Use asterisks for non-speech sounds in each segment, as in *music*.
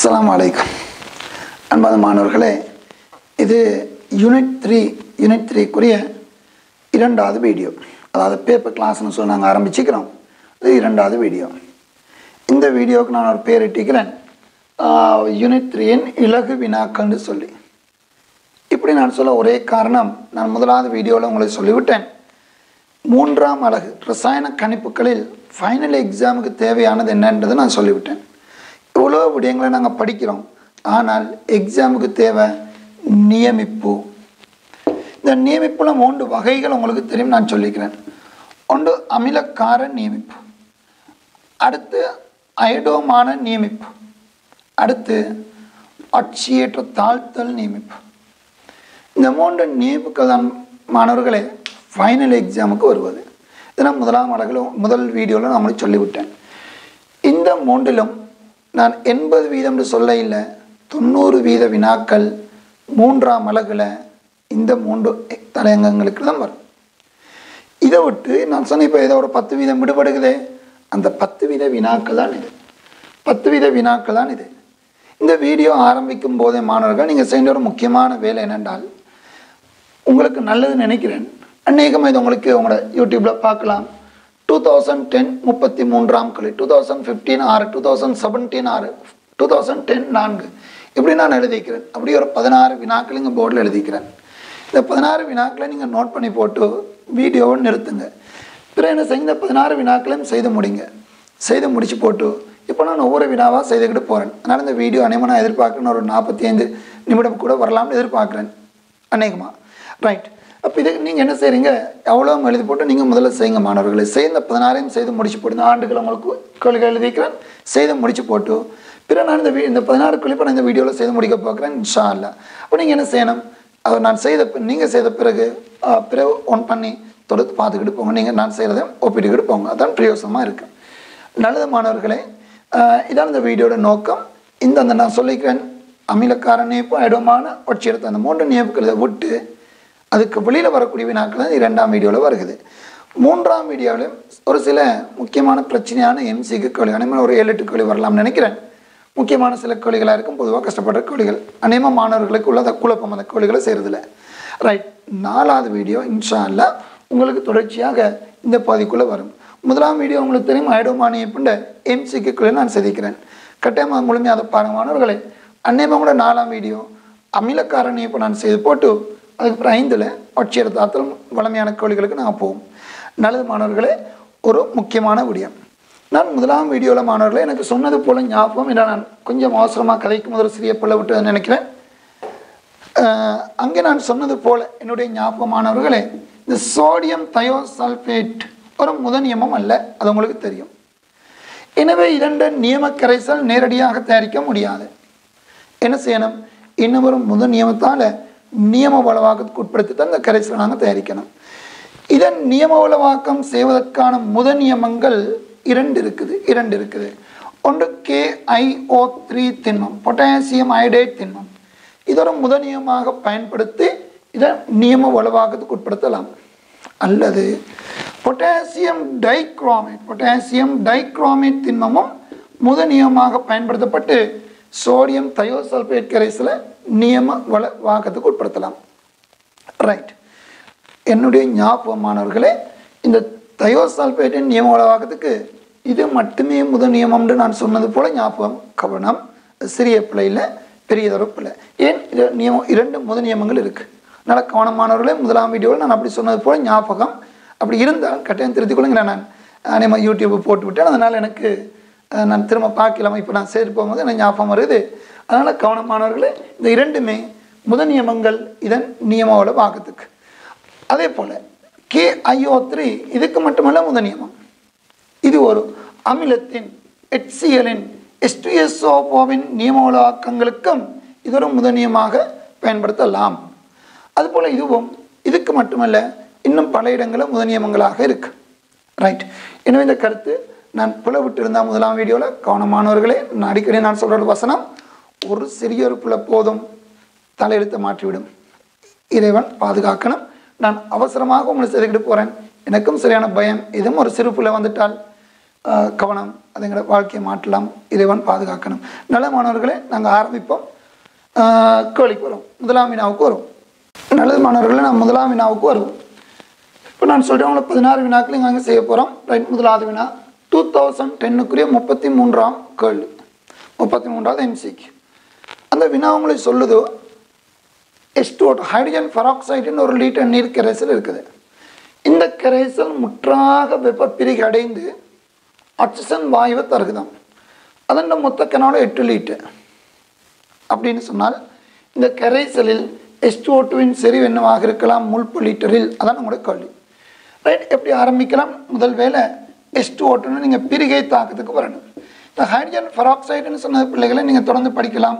அஸ்லாம் வலைக்கம் அன்பான மாணவர்களே இது யூனிட் த்ரீ யூனிட் த்ரீக்குரிய இரண்டாவது வீடியோ அதாவது பேப்பர் கிளாஸ்னு சொல்லி நாங்கள் ஆரம்பிச்சுக்கிறோம். இது இரண்டாவது வீடியோ இந்த வீடியோவுக்கு நான் ஒரு பேர் இட்டிக்கிறேன் யூனிட் த்ரீயின் இலகு வினாக்கள்னு சொல்லி. இப்படி நான் சொல்ல ஒரே காரணம் நான் முதலாவது வீடியோவில் உங்களுக்கு சொல்லிவிட்டேன். மூன்றாம் அழகு ரசாயன கணிப்புகளில் ஃபைனல் எக்ஸாமுக்கு தேவையானது என்னன்றது நான் சொல்லிவிட்டேன். இவ்வளோ விடயங்களை நாங்கள் படிக்கிறோம் ஆனால் எக்ஸாமுக்கு தேவை நியமிப்பு. இந்த நியமிப்பில் மூன்று வகைகள் உங்களுக்கு தெரியும் நான் சொல்லிக்கிறேன். ஒன்று அமிலக்கார நியமிப்பு. அடுத்து அயடோமான நியமிப்பு. அடுத்து அட்சியேற்ற தாழ்த்தல் நியமிப்பு. இந்த மூன்று நியமிப்புகள் தான் மாணவர்களே ஃபைனல் எக்ஸாமுக்கு வருவது. இதனால் முதலாம் அழகில் முதல் வீடியோவில் நான் உங்களுக்கு சொல்லிவிட்டேன். இந்த மூன்றிலும் நான் எண்பது வீதம் என்று சொல்ல இல்லை தொண்ணூறு வீத வினாக்கள் மூன்றாம் அலகில் இந்த மூன்று தலையங்கங்களுக்கு தான் வரும். இதை விட்டு நான் சொன்ன இப்போ ஏதோ ஒரு பத்து வீதம் விடுபடுகுதே அந்த பத்து வீத வினாக்கள் தான் இது. பத்து வீத வினாக்கள் தான் இது. இந்த வீடியோ ஆரம்பிக்கும் போதே மாணவர்கள் நீங்கள் செய்ய ஒரு முக்கியமான வேலை என்னென்றால் உங்களுக்கு நல்லது நினைக்கிறேன். அநேகமாக இது உங்களுக்கு உங்களோட யூடியூப்பில் பார்க்கலாம். டூ தௌசண்ட் டென் முப்பத்தி மூன்றாம் கலை டூ தௌசண்ட் ஃபிஃப்டீன் ஆறு டூ தௌசண்ட் செவன்டீன் ஆறு டூ தௌசண்ட் டென் நான்கு. இப்படி நான் எழுதிக்கிறேன். அப்படி ஒரு பதினாறு வினாக்கள் இங்கே போர்டில் எழுதிக்கிறேன். இந்த பதினாறு வினாக்களை நீங்கள் நோட் பண்ணி போட்டு வீடியோவை நிறுத்துங்க. பிறகு என்ன செய்யுங்க? பதினாறு வினாக்களையும் செய்து முடிங்க. செய்து முடிச்சு போட்டு இப்போ நான் ஒவ்வொரு வினாவாக செய்துக்கிட்டு போகிறேன் அதனால் இந்த வீடியோ அனைவரும் நான் எதிர்பார்க்குறேன் ஒரு நாற்பத்தி ஐந்து நிமிடம் கூட வரலாம்னு எதிர்பார்க்குறேன். அநேகமாக ரைட் அப்போ இது நீங்கள் என்ன செய்கிறீங்க எவ்வளோ எழுதி போட்டு நீங்கள் முதல்ல செய்யுங்க மாணவர்களை. செய்த பதினாறையும் செய்து முடிச்சு போட்டு ஆண்டுகள் உங்களுக்கு கொள்கை எழுதிக்கிறேன் செய்து முடிச்சு போட்டு பிறகு நான் இந்த வீ இந்த பதினாறு குறிப்பு நான் இந்த வீடியோவில் செய்து முடிக்க பார்க்குறேன் இன்ஷா இல்லை அப்போ நீங்கள் என்ன செய்யணும்? அதை நான் செய்த நீங்கள் செய்த பிறகு பிறகு ஒன் பண்ணி தொடர்ந்து பார்த்துக்கிட்டு போங்க. நீங்கள் நான் செய்கிறத ஒப்பிட்டுக்கிட்டு போங்க. அதான் பிரயோசனமாக இருக்குது நல்லது மாணவர்களே இதான் இந்த வீடியோட நோக்கம். இந்த அந்த நான் சொல்லிக்கிறேன். அமிலக்கார நியப்பு இடமான ஒட்சியத்தை அந்த மூன்று நியப்புகளை விட்டு அதுக்கு வெளியில் வரக்கூடிய வினாக்கள் தான் இரண்டாம் வீடியோவில் வருகுது. மூன்றாம் வீடியோவிலும் ஒரு சில முக்கியமான பிரச்சனையான எம்சிக்கு கேள்வி அனைவரும் ஒரு ஏழு எட்டு கேள்வி வரலாம்னு நினைக்கிறேன். முக்கியமான சில கேள்விகளாக இருக்கும் பொதுவாக கஷ்டப்படுற கேள்விகள். அநேகமாக மாணவர்களுக்கு உள்ள அந்த குழப்பம் அந்த கேள்விகளை செய்கிறதில்ல ரைட் நாலாவது வீடியோ இன்ஷா அல்லா உங்களுக்கு தொடர்ச்சியாக இந்த பகுதிக்குள்ளே வரும். முதலாம் வீடியோ உங்களுக்கு தெரியும் ஐடோமானியை அப்படின்ற எம்சிக்கு நான் செதிக்கிறேன் கட்டாயமாக முழுமையாக அதை பாருங்க மாணவர்களே. அநேகமாக கூட நாலாம் வீடியோ அமிலக்காரணியை இப்போ நான் செய்து போட்டு அதுக்கப்புறம் ஐந்தில் ஒட்சியர் தாத்தல் வளமையான கேள்விகளுக்கு நாங்கள் போவோம். நல்லது மாணவர்களே ஒரு முக்கியமான விடயம். நான் முதலாம் வீடியோவில் மாணவர்களே எனக்கு சொன்னது போல ஞாபகம் இல்லை. நான் கொஞ்சம் அவசரமாக கதைக்கு முதல் சிறிய பிள்ளை விட்டு நினைக்கிறேன். அங்கே நான் சொன்னது போல் என்னுடைய ஞாபகமானவர்களே இந்த சோடியம் தயோசல்ஃபேட் ஒரு முத நியமம் அல்ல அது உங்களுக்கு தெரியும். எனவே இரண்டு நியம கரைசல் நேரடியாக தயாரிக்க முடியாது. என்ன செய்யணும்? இன்னும் ஒரு முத நியமத்தால் நியம வளவாக்கத்துக்கு உட்படுத்தி தான் இந்த கரைசலை நாங்கள் தயாரிக்கணும். இதன் நியம வளவாக்கம் செய்வதற்கான முத நியமங்கள் இரண்டு இருக்குது இரண்டு இருக்குது. ஒன்று கே ஐஓ த்ரீ திண்மம் பொட்டாசியம் அயோடைட் திண்மம். இதோட முத நியமாக பயன்படுத்தி இதை நியம வளவாக்கத்துக்கு உட்படுத்தலாம் அல்லது பொட்டாசியம் டைக்ரோமேட் பொட்டாசியம் டைக்ரோமேட் திண்மமும் முத நியமமாக பயன்படுத்தப்பட்டு சோடியம் தயோசல்பேட் கரைசலை நியம வள வாக்கத்துக்கு உட்படுத்தலாம். ரைட் என்னுடைய ஞாபகமானவர்களே இந்த தயோசல்பேட்டின் நியம வளவாக்கத்துக்கு இது மட்டுமே முதல் நியமம்னு நான் சொன்னது போல ஞாபகம் கவனம் சிறிய பிள்ளையில் பெரிய பிள்ளை ஏன் இது நியமம் இரண்டு முதல் நியமங்கள் இருக்குது அதனால் கவனமானவர்களே முதலாம் வீடியோவில் நான் அப்படி சொன்னது போல் ஞாபகம். அப்படி இருந்தால் கட்டாயம் திருத்திக் கொள்ளுங்க நான். நம்ம யூடியூப் போட்டு விட்டேன். அதனால் எனக்கு நான் திரும்ப பார்க்கலாமா இப்போ நான் சேர்த்து போகும்போது எனக்கு ஞாபகம் வருது. அதனால் கவனமானவர்களே இந்த இரண்டுமே முதல் நியமங்கள் இதன் நியமோட வாக்கத்துக்கு அதே போல் கே ஐஓ த்ரீ இதுக்கு மட்டுமல்ல முதல் நியமம். இது ஒரு அமிலத்தின் HCl-இன் எஸ்டிஎஸ்ஓவின் நியமவளாக்கங்களுக்கும் இது ஒரு முதனியமாக பயன்படுத்தலாம். அதுபோல் இதுவும் இதுக்கு மட்டுமல்ல இன்னும் பல இடங்களில் முதனியமங்களாக இருக்கு. ரைட் எனவே இந்த கருத்து நான் புலவிட்டு இருந்தால் முதலாம் வீடியோவில் கவனமானவர்களே நான் அடிக்கடி நான் சொல்கிற வசனம் ஒரு சிறிய ஒரு பிள்ளை போதும் தலையெழுத்தை மாற்றிவிடும். இறைவன் பாதுகாக்கணும். நான் அவசரமாக உங்களை செய்துக்கிட்டு போகிறேன் எனக்கும் சரியான பயம். இதுவும் ஒரு சிறு பிள்ளை வந்துட்டால் கவனம் அது வாழ்க்கையை மாற்றலாம். இறைவன் பாதுகாக்கணும். நல்ல மாணவர்களே நாங்கள் ஆரம்பிப்போம். ஆஹ், கேள்விக்கு வரும். முதலாம் வினாவுக்கு வரும். நல்லது மாணவர்களே நான் முதலாம் வினாவுக்கு வருவோம். இப்போ நான் சொல்கிறேன் உங்களை பதினாறு வினாக்கள் இங்கே அங்கே செய்ய போகிறோம் ரைட் முதலாவது வினா. டூ தௌசண்ட் டென்னுக்குரிய முப்பத்தி மூன்றாம் கேள்வி. முப்பத்தி மூன்றாவது எம்சிக்கு அந்த வினா உங்களுக்கு சொல்லுது எஸ்டோட் ஹைட்ரஜன் பெராக்சைடுன்னு ஒரு லிட்டர் நீர் கரைசல் இருக்குது. இந்த கரைசல் முற்றாக வெப்ப பிரிகை அடைந்து ஆக்சிஜன் வாயுவை தருகுதான் அதன் மொத்த கனோட எட்டு லிட்டர் அப்படின்னு சொன்னால் இந்த கரைசலில் எஸ்டோட்டுவின் செறிவு என்னவாக இருக்கலாம்? முல்பு லிட்டரில் அதான் உங்களுடைய கேள்வி. ரைட் எப்படி ஆரம்பிக்கலாம்? முதல் வேலை எஸ்டோட்டுன்னு நீங்கள் பிரிகை தாக்கத்துக்கு வரணும். இந்த ஹைட்ரஜன் பெராக்சைடுன்னு சொன்ன பிள்ளைகளை நீங்கள் தொடர்ந்து படிக்கலாம்.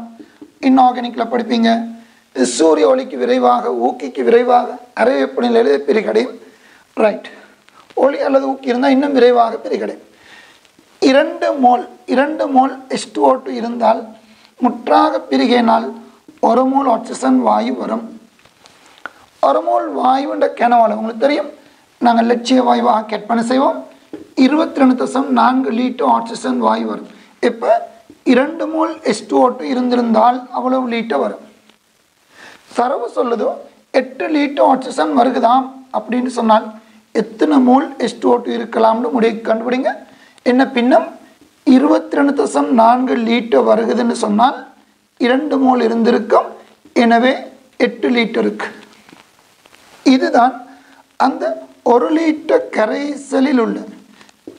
இன்ஆர்கானிக்கில் படிப்பீங்க. சூரிய ஒளிக்கு விரைவாக ஊக்கிக்கு விரைவாக அரை வெப்பநிலையிலே பிரிகடையும். ரைட் ஒளி அல்லது ஊக்கி இருந்தால் இன்னும் விரைவாக பிரிகடையும். இரண்டு மோல் இரண்டு மோல் எஸ்டுஓட்டு இருந்தால் முற்றாக பிரிகையினால் ஒரு மூல் ஆக்சிஜன் வாயு வரும். ஒரு மூல் வாயுன்ற கெனவால் உங்களுக்கு தெரியும். நாங்கள் லட்சிய வாயுவாக கற்பனை செய்வோம். இருபத்தி ரெண்டு தசம் நான்கு லீட்டர் ஆக்சிஜன் வாயு வரும். இப்போ இரண்டு மோல் எஸ்டுஓட்டு இருந்திருந்தால் அவ்வளவு லீட்டர் வரும். தரவு சொல்லுதோ எட்டு லீட்டர் ஆக்சிஜன் வருகுதாம் அப்படின்னு சொன்னால் எத்தனை மோல் எஸ்டுஓட்டு இருக்கலாம்னு முடிவு கண்டுபிடிங்க. என்ன பின்னம்? இருபத்தி ரெண்டு தசம் நான்கு லீட்டர் வருகுதுன்னு சொன்னால் இரண்டு மூல் இருந்திருக்கும். எனவே எட்டு லீட்டருக்கு இதுதான் அந்த ஒரு லீட்டர் கரைசலில் உள்ள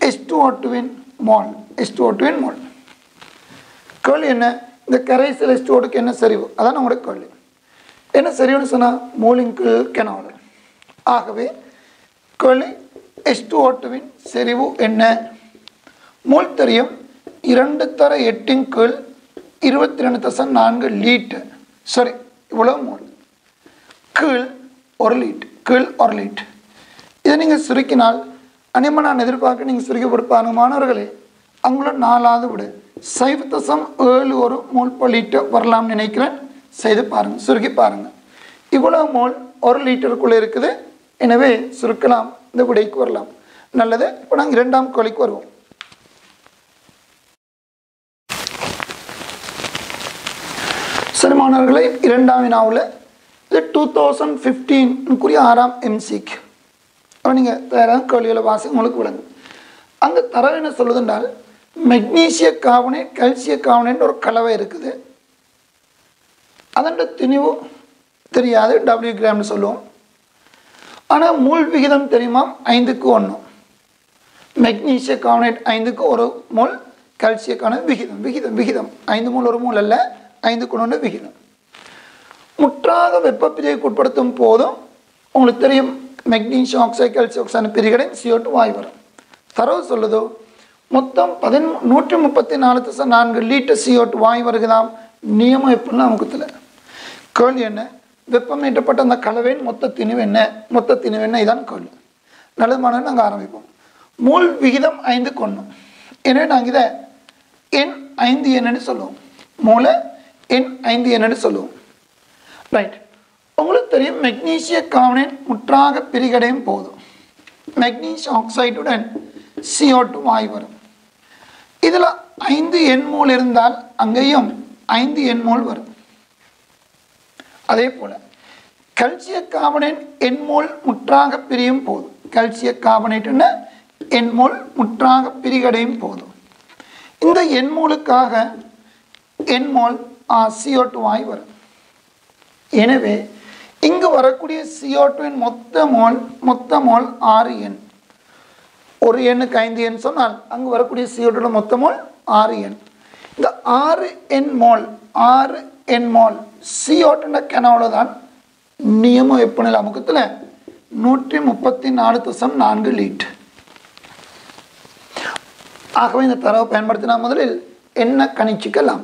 எஸ்டுஓட்டுவின் மோல் எஸ்டுஓட்டுவின் மோல் கேள்வி என்ன? இந்த கரைசல் எஸ்டுஓட்டுக்கு என்ன சரிவு அதான் நம்முடைய கேள்வி. என்ன சரிவுன்னு சொன்னால் மூலிங்கிள் கெனால் ஆகவே கேள்வி எஸ்டுஓட்டுவின் செறிவு என்ன? மூல் தெரியும் இரண்டு தர எட்டின் கீழ் இருபத்தி ரெண்டு தசம் நான்கு லீட்டர் சாரி இவ்வளவு மூல் கீழ் ஒரு லீட் கீழ் ஒரு லீட் இதை நீங்கள் சுருக்கினால் அனிமா நான் எதிர்பார்க்க நீங்கள் சுருக்கி கொடுப்பாங்க மாணவர்களே. அவங்களும் நாலாவது விட. சைவ தசம் ஏழு ஒரு மூல் per லிட்டர் வரலாம்னு நினைக்கிறேன். செய்து பாருங்கள் சுருக்கி பாருங்கள் இவ்வளோ மூல் ஒரு லிட்டருக்குள்ளே இருக்குது. எனவே சுருக்கலாம் இந்த விடைக்கு வரலாம். நல்லது இப்போ நாங்கள் இரண்டாம் கொலைக்கு வருவோம். சரி மாணவர்களை இரண்டாம் வினாவில் இது டூ தௌசண்ட் ஃபிஃப்டீனுக்குரிய ஆறாம் எம்சிக்கு அப்போ நீங்கள் தயாராக கேள்விகளை வாசி உங்களுக்கு விளங்கும். அந்த தரவு என்ன சொல்லுதுன்றால் மெக்னீசிய காவனேட் கல்சிய கார்பனேட் ஒரு கலவை இருக்குது. அதன் திணிவு தெரியாது டபிள்யூ கிராம்னு சொல்லுவோம். ஆனால் மூல் விகிதம் தெரியுமா? ஐந்துக்கு ஒன்று மெக்னீசிய காவனேட் ஐந்துக்கு ஒரு மூல் கல்சியக்கான விகிதம் விகிதம் விகிதம். ஐந்து மூல் ஒரு மூல் அல்ல ஐந்துக்கு ஒன்று விகிதம். முற்றாக வெப்பப்பிரிவுக்கு உட்படுத்தும் போதும் உங்களுக்கு தெரியும் மெக்னீஷியம் ஆக்சைடு கல்சியம் ஆக்சைடு பிரிகடை சிஓட்டு வாய் வரும். தரவு சொல்லுதோ மொத்தம் பதின் நூற்றி முப்பத்தி நாலு தசம் நான்கு லீட்டர் சிஓ டூ வாய் வருகுதாம். நியமம் எப்படின்னு நமக்கு தெரியல கேள்வி என்ன? வெப்பம் வெப்பமேற்றப்பட்ட அந்த கலவையின் மொத்த திணிவு என்ன? மொத்த திணிவு என்ன? இதான் கேள்வி. நல்லது மாணவன் நாங்கள் ஆரம்பிப்போம். மூல் விகிதம் ஐந்து கொண்டோம் எனவே நாங்கள் இதை எண் ஐந்து என்னன்னு சொல்லுவோம். மூளை எண் ஐந்து என்னன்னு சொல்லுவோம். ரைட் உங்களுக்கு தெரியும் மெக்னீசிய கார்பனேட் முற்றாக பிரிகடையும் போதும். மெக்னீசியம் ஆக்சைடுடன் CO2 வாயு வரும். இதில் ஐந்து எண்மூல் இருந்தால் அங்கேயும் ஐந்து எண்மூல் வரும். அதே போல் கல்சிய கார்பனேட் எண்மூல் முற்றாக பிரியும் போதும். கல்சிய கார்பனேட்டுன்னு எண்மூல் முற்றாக பிரிகடையும் போதும். இந்த எண்மூலுக்காக எண்மூல் சிஓ டூ வாய் வரும். எனவே இங்கு வரக்கூடிய CO2வின் மொத்த மோல் மொத்த மோல் ஆறு எண். ஒரு எண்ணுக்கு ஐந்து எண் சொன்னால் அங்கு வரக்கூடிய CO2 மொத்த மோல் ஆறு எண். இந்த ஆறு எண் மோல் ஆறு எண் மோல் CO2 கனவுல தான் நியம வெப்பநிலை அமுக்கத்தில் நூற்றி முப்பத்தி நாலு தசம் நான்கு லீட் ஆகவே இந்த தரவை பயன்படுத்தினா முதலில் என்ன கணிச்சிக்கலாம்?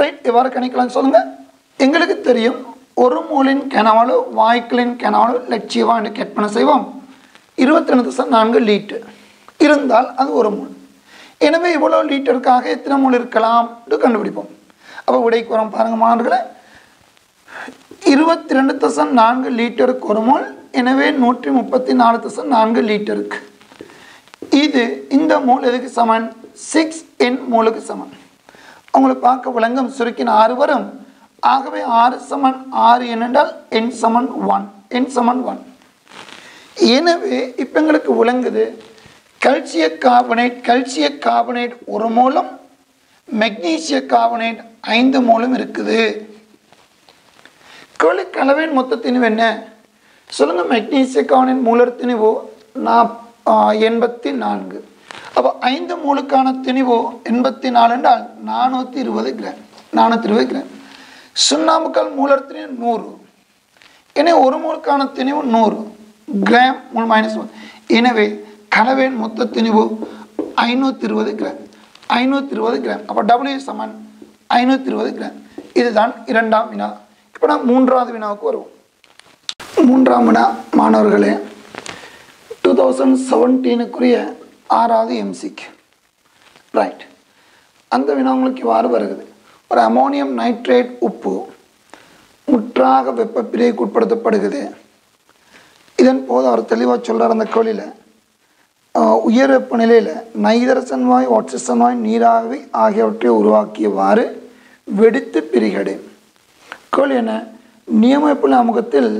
ரைட் எவ்வாறு கணிக்கலாம்னு சொல்லுங்கள் எங்களுக்கு தெரியும் ஒரு மூலின் கெனவாலு வாய்க்களின் கெனவாலு லட்சியவா என்று கற்பனை செய்வோம். இருபத்தி ரெண்டு தசம் நான்கு லீட்டு. இருந்தால் அது ஒரு மூல். எனவே இவ்வளோ லீட்டருக்காக எத்தனை மூல் இருக்கலாம் என்று கண்டுபிடிப்போம். அப்போ விடைக்கு வரோம் பாருங்கள் மாணவர்களை. இருபத்தி ரெண்டு தசம் நான்கு லீட்டருக்கு ஒரு மூல் எனவே நூற்றி முப்பத்தி நாலு தசம் நான்கு லீட்டருக்கு. இது இந்த மூல் எதுக்கு சமன்? சிக்ஸ் என் மூலுக்கு சமன். அவங்களை பார்க்க விளங்கும் சுருக்கின் ஆறு வரும். ஆகவே ஆறு சமன் ஆறு என்னென்றால் என் சமன் ஒன் என் சமன் ஒன் எனவே இப்போ எங்களுக்கு விளங்குது கல்சிய கார்பனேட் கல்சிய கார்பனேட் ஒரு மூலம் மெக்னீசிய கார்பனேட் ஐந்து மூலம் இருக்குது. கேள்வி கலவையின் மொத்த திணிவு என்ன? சொல்லுங்க மெக்னீசிய கார்பனேட் மூலர் திணிவு நான் எண்பத்தி நான்கு அப்போ ஐந்து மூலுக்கான திணிவு எண்பத்தி நாலு என்றால் நானூற்றி இருபது கிராம் நானூற்றி இருபது கிராம். சுண்ணாம்புக்கல் மூலர் திணிவு நூறு. எனவே ஒரு மூலுக்கான திணிவு நூறு. கிராம் மூணு மைனஸ் ஒன் எனவே கலவையின் மொத்த திணிவு ஐநூற்றி இருபது கிராம். ஐநூற்றி இருபது கிராம். அப்போ டபிள்யூ சமன் ஐநூற்றி இருபது கிராம். இதுதான் இரண்டாம் வினா. இப்போ நான் மூன்றாவது வினாவுக்கு வருவோம். மூன்றாம் வினா மாணவர்களே டூ தௌசண்ட் செவன்டீனுக்குரிய ஆறாவது எம்சிக்கு ரைட் அந்த வினா உங்களுக்கு இவ்வாறு வருகிறது. ஒரு அமோனியம் நைட்ரேட் உப்பு முற்றாக வெப்பப்பிரிகைக்கு உட்படுத்தப்படுகிறது. இதன் போது அவர் தெளிவாக சொல்கிறார் அந்த கோழியில் உயர் வெப்பநிலையில் நைதரசன் வாய் ஆக்சிஜன் வாய் நீராவி ஆகியவற்றை உருவாக்கியவாறு வெடித்து பிரிகடை கோழி என்ன? நியம வெப்பநிலை அமுகத்தில்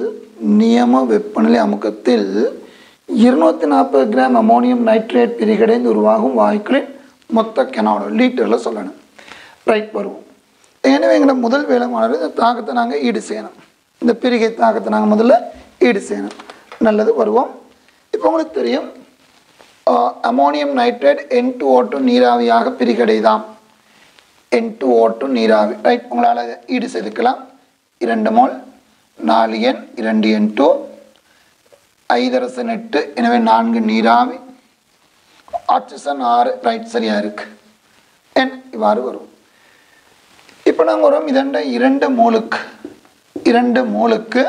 நியம வெப்பநிலை அமுகத்தில் இருநூற்றி நாற்பது கிராம் அமோனியம் நைட்ரேட் பிரிகடைந்து உருவாகும் வாயுக்களின் மொத்த கெனாலோ லீட்டரில் சொல்லணும். ரைட் வருவோம். எனவே எங்களோட முதல் வேலை மாணவர் இந்த தாக்கத்தை நாங்கள் ஈடு செய்யணும். இந்த பிரிகை தாக்கத்தை நாங்கள் முதல்ல ஈடு செய்யணும். நல்லது வருவோம். இப்போ உங்களுக்கு தெரியும் அமோனியம் நைட்ரேட் என் டூ ஓட்டு நீராவியாக பிரிகடைதாம். என் டூ ஓட்டு நீராவி ரைட் உங்களால் ஈடு செய்துக்கலாம். இரண்டு மோல் நாலு எண் இரண்டு எண் டூ. ஐதரசன் எட்டு எனவே நான்கு நீராவி. ஆக்சிசன் ஆறு ரைட் சரியாக இருக்குது என் இவ்வாறு வரும். இப்போ நாங்கள் வரும். இதண்ட இரண்டு மூலுக்கு. இரண்டு மூலுக்கு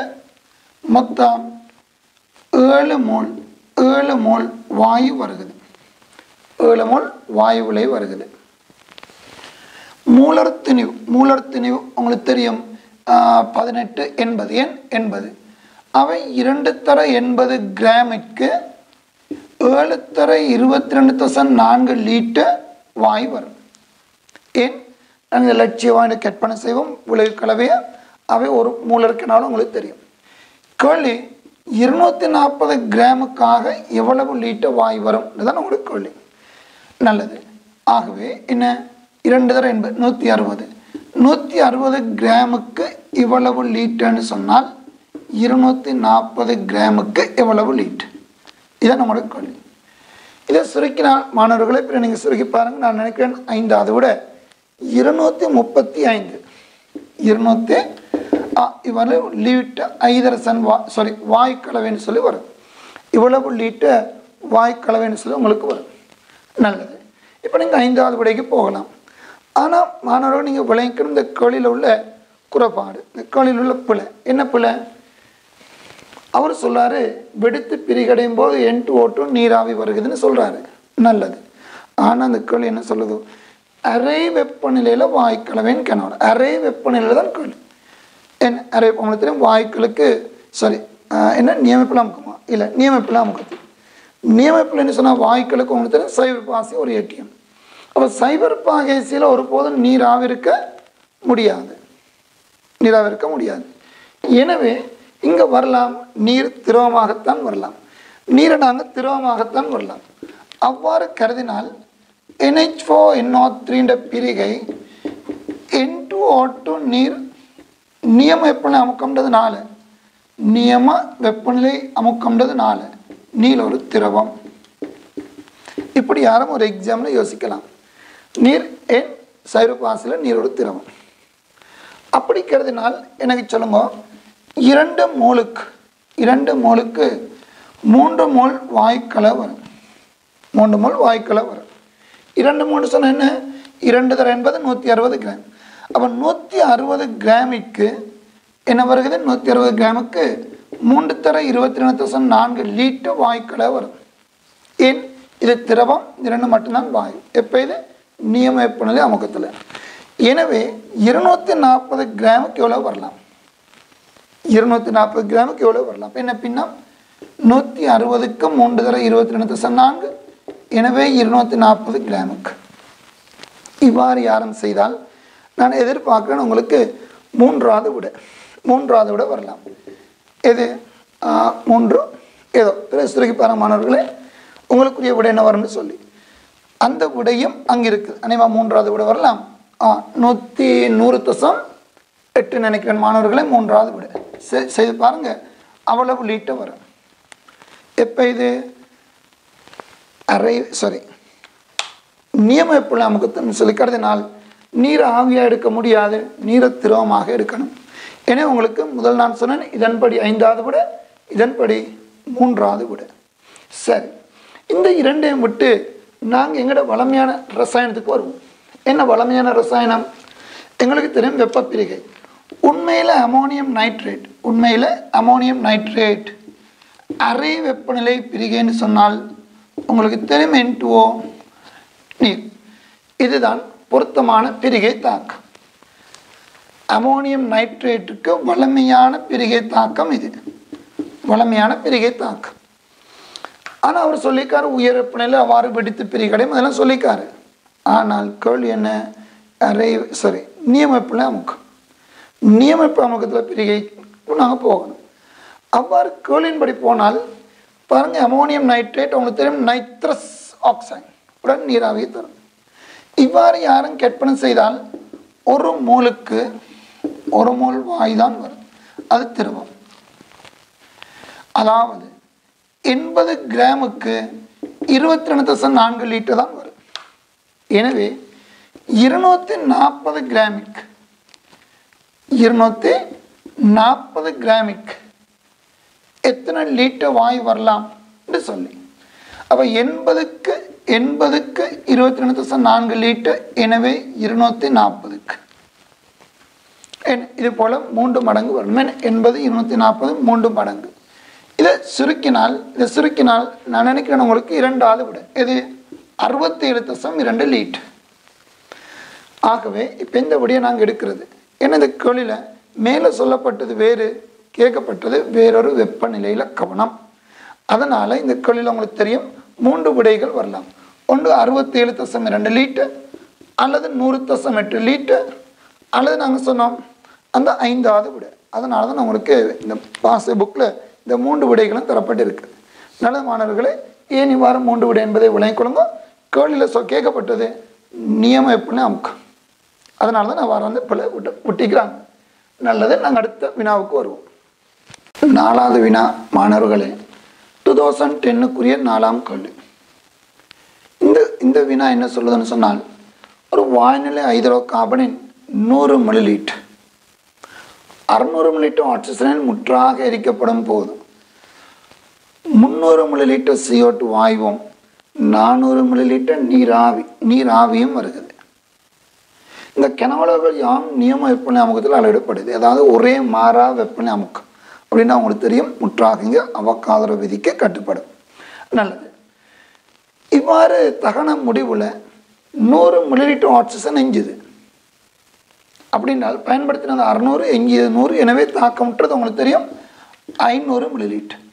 மொத்தம் ஏழு மூல் ஏழு மூல் வாயு வருகுது. ஏழு மூல் வாயுவிலே வருகுது. மூலர் திணிவு மூலர் திணிவு உங்களுக்கு தெரியும். பதினெட்டு எண்பது எண் எண்பது அவை இரண்டு தர எண்பது கிராமிற்கு ஏழு தர இருபத்தி ரெண்டு தசம் நான்கு லீட்டர் வாயு வரும். ஏன் நாங்கள் லட்சிய வாய்ந்த கற்பனை செய்வோம். உலக கலவையை அவை ஒரு மூலருக்குனாலும் உங்களுக்கு தெரியும். கேள்வி இருநூற்றி நாற்பது கிராமுக்காக எவ்வளவு லீட்டர் வாய் வரும்? தான் உங்களுக்கு கேள்வி. நல்லது. ஆகவே என்ன? இரண்டு தரம் எண்பது நூற்றி அறுபது நூற்றி அறுபது கிராமுக்கு இவ்வளவு லீட்டர்னு சொன்னால் இருநூற்றி நாற்பது கிராமுக்கு எவ்வளவு லீட்டர் இதான் நம்மளோட கேள்வி. இதை சுருக்கினால் மாணவர்களை பிற நீங்கள் சுருக்கி பாருங்கள் நான் நினைக்கிறேன் ஐந்து அதை விட இருநூற்றி முப்பத்தி ஐந்து. இருநூற்றி இவ்வளவு லீட்டு ஐதரசன் வா சாரி வாய்க்கலவைன்னு சொல்லி வரும். இவ்வளவு லீட்டு வாய்க்கலவைன்னு சொல்லி உங்களுக்கு வரும். நல்லது. இப்போ நீங்கள் ஐந்தாவது விடைக்கு போகலாம். ஆனால் மாணவர்கள் நீங்கள் விளைவிக்கணும் இந்த கோழியில் உள்ள குறைபாடு இந்த கோழியில் உள்ள பிழை. என்ன பிழை? அவர் சொல்றாரு வெடித்து பிரிகடையும் போது என்ட்டு ஓட்டும் நீராவி வருகுதுன்னு சொல்றாரு. நல்லது. ஆனால் அந்த கேள்வி என்ன சொல்லுது? அரை வெப்பநிலையில் வாய்க்கலவைன்னு கிணறு அரை வெப்பநிலையில் தான் கேள்வி. என்ன அரை உங்களுக்கு தெரியும் வாயுக்களுக்கு சாரி என்ன நியமிப்பில் அமுக்குமா இல்லை நியமிப்பில் அமுக்கத்து நியமிப்பில் என்ன சொன்னால் வாயுக்களுக்கு உங்களுக்கு தெரியும் சைபர் பாசி ஒரு ஏடிஎம் அப்போ சைபர் பாகேசியில் ஒருபோதும் நீராவிருக்க முடியாது. நீராவிருக்க முடியாது. எனவே இங்கே வரலாம் நீர் திரவமாகத்தான் வரலாம். நீரை நாங்கள் திரவமாகத்தான் வரலாம். அவ்வாறு கருதினால் என்ஹெச் ஃபோ என்ஓ த்ரீன்ற பிரிகை என் டூ ஓ டூ நீர் நியம வெப்பநிலை அமுக்கம்ன்றது நாலு. நியம வெப்பநிலை அமுக்கம்ன்றது நாலு. நீர் ஒரு திரவம். இப்படி யாரும் ஒரு எக்ஸாமில் யோசிக்கலாம். நீர் என் சைரோபாசில் நீர் ஒரு திரவம். அப்படி கருதினால் எனக்கு சொல்லுங்க இரண்டு மூலுக்கு இரண்டு மூலுக்கு மூன்று மூல் வாய்க்கலை வரும். மூன்று மூல் வாய்க்கலை வரும். இரண்டு மூணு சொன்ன என்ன? இரண்டு தர என்பது நூற்றி அறுபது கிராம் அப்போ நூற்றி அறுபது கிராமிக்கு என்ன வருகிறது நூற்றி அறுபது கிராமுக்கு மூன்று தர இருபத்தி ரெண்டு தசம் நான்கு லீட்டர் வாய்க்கலை வரும். ஏன்? இது திரவம் இரண்டு மட்டும்தான் வாயு. எப்போ இது? நியம வெப்பநிலை அமுக்கத்தில். எனவே இருநூத்தி நாற்பது கிராமுக்கு எவ்வளோ வரலாம்? இருநூத்தி நாற்பது கிராமுக்கு எவ்வளோ வரலாம்? என்ன பின்னம்? நூற்றி அறுபதுக்கு மூன்று தர இருபத்தி ரெண்டு தசம் நான்கு. எனவே இருநூற்றி நாற்பது கிராமுக்கு. இவ்வாறு யாரும் செய்தால் நான் எதிர்பார்க்குறேன் உங்களுக்கு மூன்றாவது விட மூன்றாவது விட வரலாம். எது? மூன்று. ஏதோ சுருக்கி பாருங்க மாணவர்களே உங்களுக்குரிய விட என்ன வரும்னு சொல்லி. அந்த விடையும் அங்கே இருக்குது அனைவா மூன்றாவது விட வரலாம். ஆ நூற்றி நூறு தசம் எட்டு நினைக்கிறேன் மாணவர்களே மூன்றாவது விட. செய்து பாருங்கள் அவ்வளவு லீட்டை வரும். எப்போ இது? அரை சாரி நியம எப்படி நமக்கு சொல்லி கருதினால் நீரை ஆவியாக எடுக்க முடியாது நீரை திரவமாக எடுக்கணும். எனவே உங்களுக்கு முதல் நான் சொன்னேன் இதன்படி ஐந்தாவது விட இதன்படி மூன்றாவது விட. சரி. இந்த இரண்டையும் விட்டு நாங்கள் எங்களோட வளமையான ரசாயனத்துக்கு வருவோம். என்ன வளமையான ரசாயனம்? எங்களுக்கு தெரியும் வெப்பப்பிரிகை. உண்மையில் அமோனியம் நைட்ரேட் உண்மையில் அமோனியம் நைட்ரேட். அரை வெப்பநிலை பிரிகைன்னு சொன்னால் உங்களுக்கு தெரியும் N2O நீர் இதுதான் பொருத்தமான பிரிகை தாக்கம். அமோனியம் நைட்ரேட்டுக்கு வலிமையான பிரிகை தாக்கம் இது. வலிமையான பிரிகை தாக்கம். ஆனால் அவர் சொல்லிக்காரு உயர் வெப்பநிலை அவ்வாறு வெடித்து பிரிகடையும் அதெல்லாம் சொல்லிக்காரு ஆனால் கேள்வி என்ன? அரை சாரி நியமிப்பில் அமுக்கம் நியமிப்பு அமுக்கத்தில் பிரிகை நாங்கள் போகணும். அவ்வாறு கேளின்படி போனால் பாருங்கள் அமோனியம் நைட்ரேட் உங்களுக்கு தெரியும் நைட்ரஸ் ஆக்சைடு உடன் நீராவியை தரும். இவ்வாறு யாரும் கற்பனை செய்தால் ஒரு மூலுக்கு ஒரு மூல் வாய் தான் வரும். அது திரவம். அதாவது எண்பது கிராமுக்கு இருபத்தி ரெண்டு தசம் நான்கு லிட்டர் தான் வரும். எனவே இருநூற்றி நாற்பது கிராமிக் இருநூற்றி நாற்பது கிராமிக் எத்தனை லிட்டர் வாய் வரலாம் என்று சொல்லி. அப்போ எண்பதுக்கு எண்பதுக்கு இருபத்தி ரெண்டு தசம் நான்கு லிட்டர் எனவே இருநூத்தி நாற்பதுக்கு. என்- இது போல மூன்று மடங்கு வரும். எண்பது இருநூத்தி நாற்பது மூன்று மடங்கு. இதை சுருக்கினால் இதை சுருக்கினால் நான் நினைக்கிறேன் உங்களுக்கு இரண்டாவது விட. இது அறுபத்தி ஏழு தசம் இரண்டு லீட் ஆகவே இப்போ இந்த விடையை நாங்கள் எடுக்கிறது. ஏன்னா இந்த கேள்வியில் மேலே சொல்லப்பட்டது வேறு கேட்கப்பட்டது வேறொரு வெப்பநிலையில் கவனம். அதனால் இந்த கேள்வியில் உங்களுக்கு தெரியும் மூன்று விடைகள் வரலாம். ஒன்று அறுபத்தேழு தசம் இரண்டு லிட்டர் அல்லது நூறு தசம் எட்டு லிட்டர் அல்லது நாங்கள் சொன்னோம் அந்த ஐந்தாவது விடை. அதனால தான் உங்களுக்கு இந்த பாஸ் புக்கில் இந்த மூன்று விடைகளும் தரப்பட்டிருக்கு. நல்ல மாணவர்களே ஏன் இவ்வாறு மூன்று விடை என்பதை விளங்கிக் கொள்ளுங்க. கேள்வியில் சொ கேட்கப்பட்டது நியமம் எப்படின்னு அமுக்கம் அதனால தான் நான் வர வந்து பிள்ளை விட்டு விட்டிக்கிறாங்க நல்லது நாங்கள் அடுத்த வினாவுக்கு வருவோம். நாலாவது வினா மாணவர்களே. டூ தௌசண்ட் டென்னுக்குரிய நாலாம் கேள்வி இந்த இந்த வினா என்ன சொல்லுதுன்னு சொன்னால் ஒரு வாய்நிலை ஐதரோ கார்பனின் நூறு மில்லிலீட்டர். அறுநூறு மில்லிலிட்டர் ஆக்சிஜனில் முற்றாக எரிக்கப்படும் போது முந்நூறு மில்லிலிட்டர் CO2 வாயுவும் நானூறு மில்லிலிட்டர் நீராவி நீராவியும் வருகிறது. இந்த கெனவளவுகள் யாம் நியம வெப்பநிலை அமுகத்தில் அளவிடப்படுது. அதாவது ஒரே மாறா வெப்பநிலை அமுக்கம். அப்படின்னா உங்களுக்கு தெரியும் முற்றாக இங்கே அவக்காதர விதிக்கு கட்டுப்படும். நல்லது. இவ்வாறு தகன முடிவில் நூறு மில்லிலிட்டர் ஆக்சிஜன் எஞ்சுது அப்படின்னால் பயன்படுத்தினது அறநூறு எஞ்சியது நூறு எனவே தாக்கமுற்றது உங்களுக்கு தெரியும் ஐநூறு மில்லிலிட்டர்